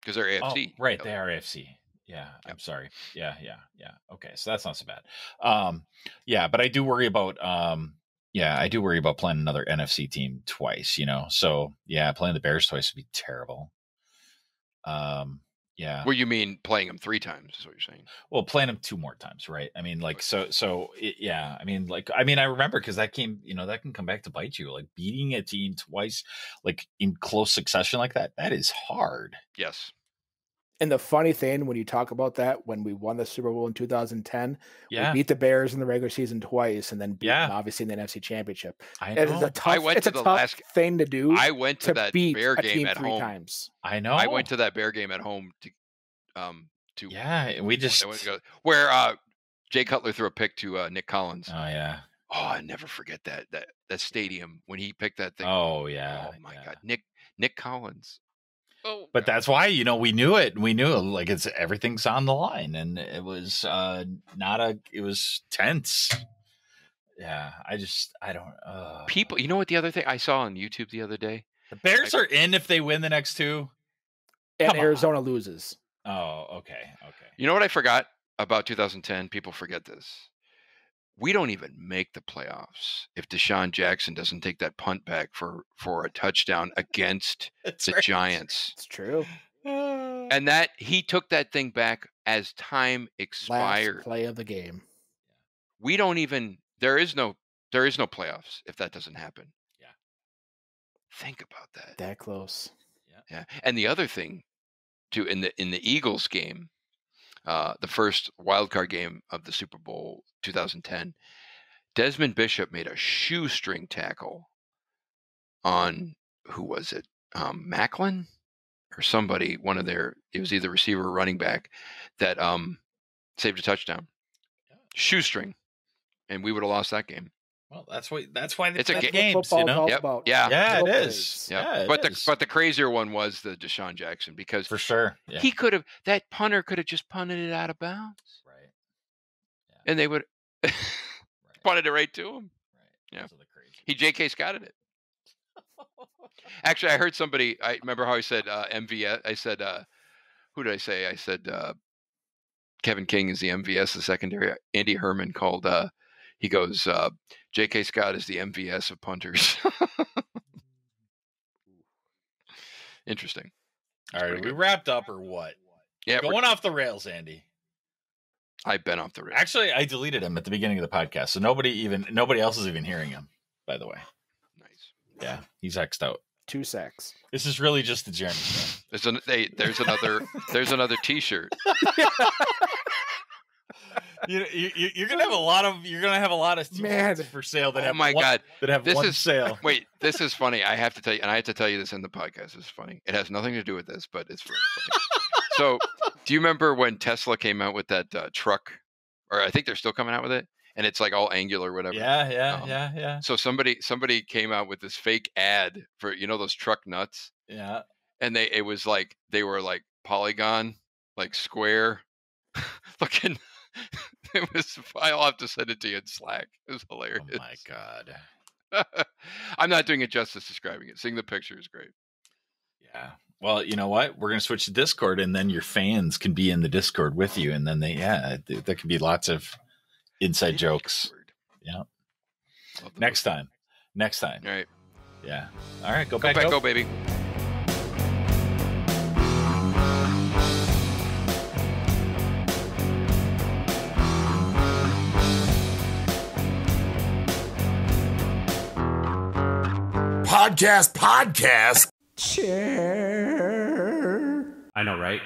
Because they're AFC. Oh, right, they are AFC. Yeah, yep. I'm sorry. Yeah, yeah, yeah. Okay, so that's not so bad. Um, yeah, but I do worry about um yeah, I do worry about playing another NFC team twice, you know. So yeah, playing the Bears twice would be terrible. Um, Yeah. Well, you mean playing them three times? Is what you're saying? Well, playing them two more times, right? I mean, like, so, so, it, yeah. I mean, like, I mean, I remember because that came, you know, that can come back to bite you. Like beating a team twice, like in close succession, like that. That is hard. Yes. And the funny thing when you talk about that, when we won the Super Bowl in 2010, Yeah. we beat the Bears in the regular season twice, and then beat Yeah. them, obviously in the NFC Championship. I It is a tough, went it's to a the tough last- thing to do I went to, to that bear game at three home. times. I know. I went to that bear game at home to, um, to Yeah. We just. Went go- where uh, Jay Cutler threw a pick to uh, Nick Collins. Oh, yeah. Oh, I never forget that that that stadium when he picked that thing. Oh, yeah. oh my yeah. God, Nick Nick Collins. Oh, But God. that's why you know we knew it. We knew like it's everything's on the line, and it was uh not a. It was tense. Yeah, I just I don't. Uh, people. You know what? The other thing I saw on YouTube the other day. the Bears are in if they win the next two. And Come on. Arizona loses. Oh, okay, okay. You know what I forgot about 2010? People forget this. We don't even make the playoffs if DeSean Jackson doesn't take that punt back for for a touchdown against That's the right. Giants. It's true. And that he took that thing back as time Last expired. play of the game. We don't even there is no there is no playoffs if that doesn't happen. Yeah. Think about that. That close. Yeah. And the other thing too in the in the Eagles game, uh, the first wild card game of the Super Bowl 2010, Desmond Bishop made a shoestring tackle on who was it? Um, Maclin or somebody, one of their it was either receiver or running back that um saved a touchdown. Shoestring. And we would have lost that game. Well, that's what that's why they It's a play ga- games. You know, all Yep. about Yeah. yeah, it little is. plays. Yeah. Yeah, it but the but the crazier one was the DeSean Jackson because for sure. Yeah. he could have that punter could have just punted it out of bounds. And they would Right. punted it right to him. Right. Yeah. Those are the crazy. He J.K. Scotted it. Actually, I heard somebody. I remember how I said uh, MVS. I said, uh, who did I say? I said uh, Kevin King is the MVS, the secondary. Andy Herman called. Uh, he goes, uh, J.K. Scott is the MVS of punters. Interesting. All right, are we good. wrapped up or what? Yeah, Going off the rails, Andy. I've been off the rails. Actually, I deleted him at the beginning of the podcast, so nobody even nobody else is even hearing him. By the way, Nice. yeah, he's xed out. Two sacks. This is really just the Jeremy show. There's an, hey, there's another. There's another T-shirt. you, you, you're gonna have a lot of you're gonna have a lot of Man. t-shirts for sale that Oh have my one, God! that have This one is- sale. Wait, this is funny. I have to tell you, and I have to tell you this in the podcast. It's funny. It has nothing to do with this, but it's very funny. So, do you remember when Tesla came out with that uh, truck, or I think they're still coming out with it, and it's like all angular, whatever. Yeah, yeah, Um, yeah, yeah, So somebody somebody came out with this fake ad for you know those truck nuts, yeah. and they it was like they were like polygon, like square looking. it was. I'll have to send it to you in Slack. It was hilarious. Oh my god. I'm not doing it justice describing it. Seeing the picture is great. Yeah. Well, you know what? We're gonna switch to Discord, and then your fans can be in the Discord with you, and then they, oh. yeah, th- there can be lots of inside jokes Yeah. Next book. time. Next time. All right. Yeah. All right. Go, Go back. back, up. go, baby. Podcast, podcast. Chair. I know, right?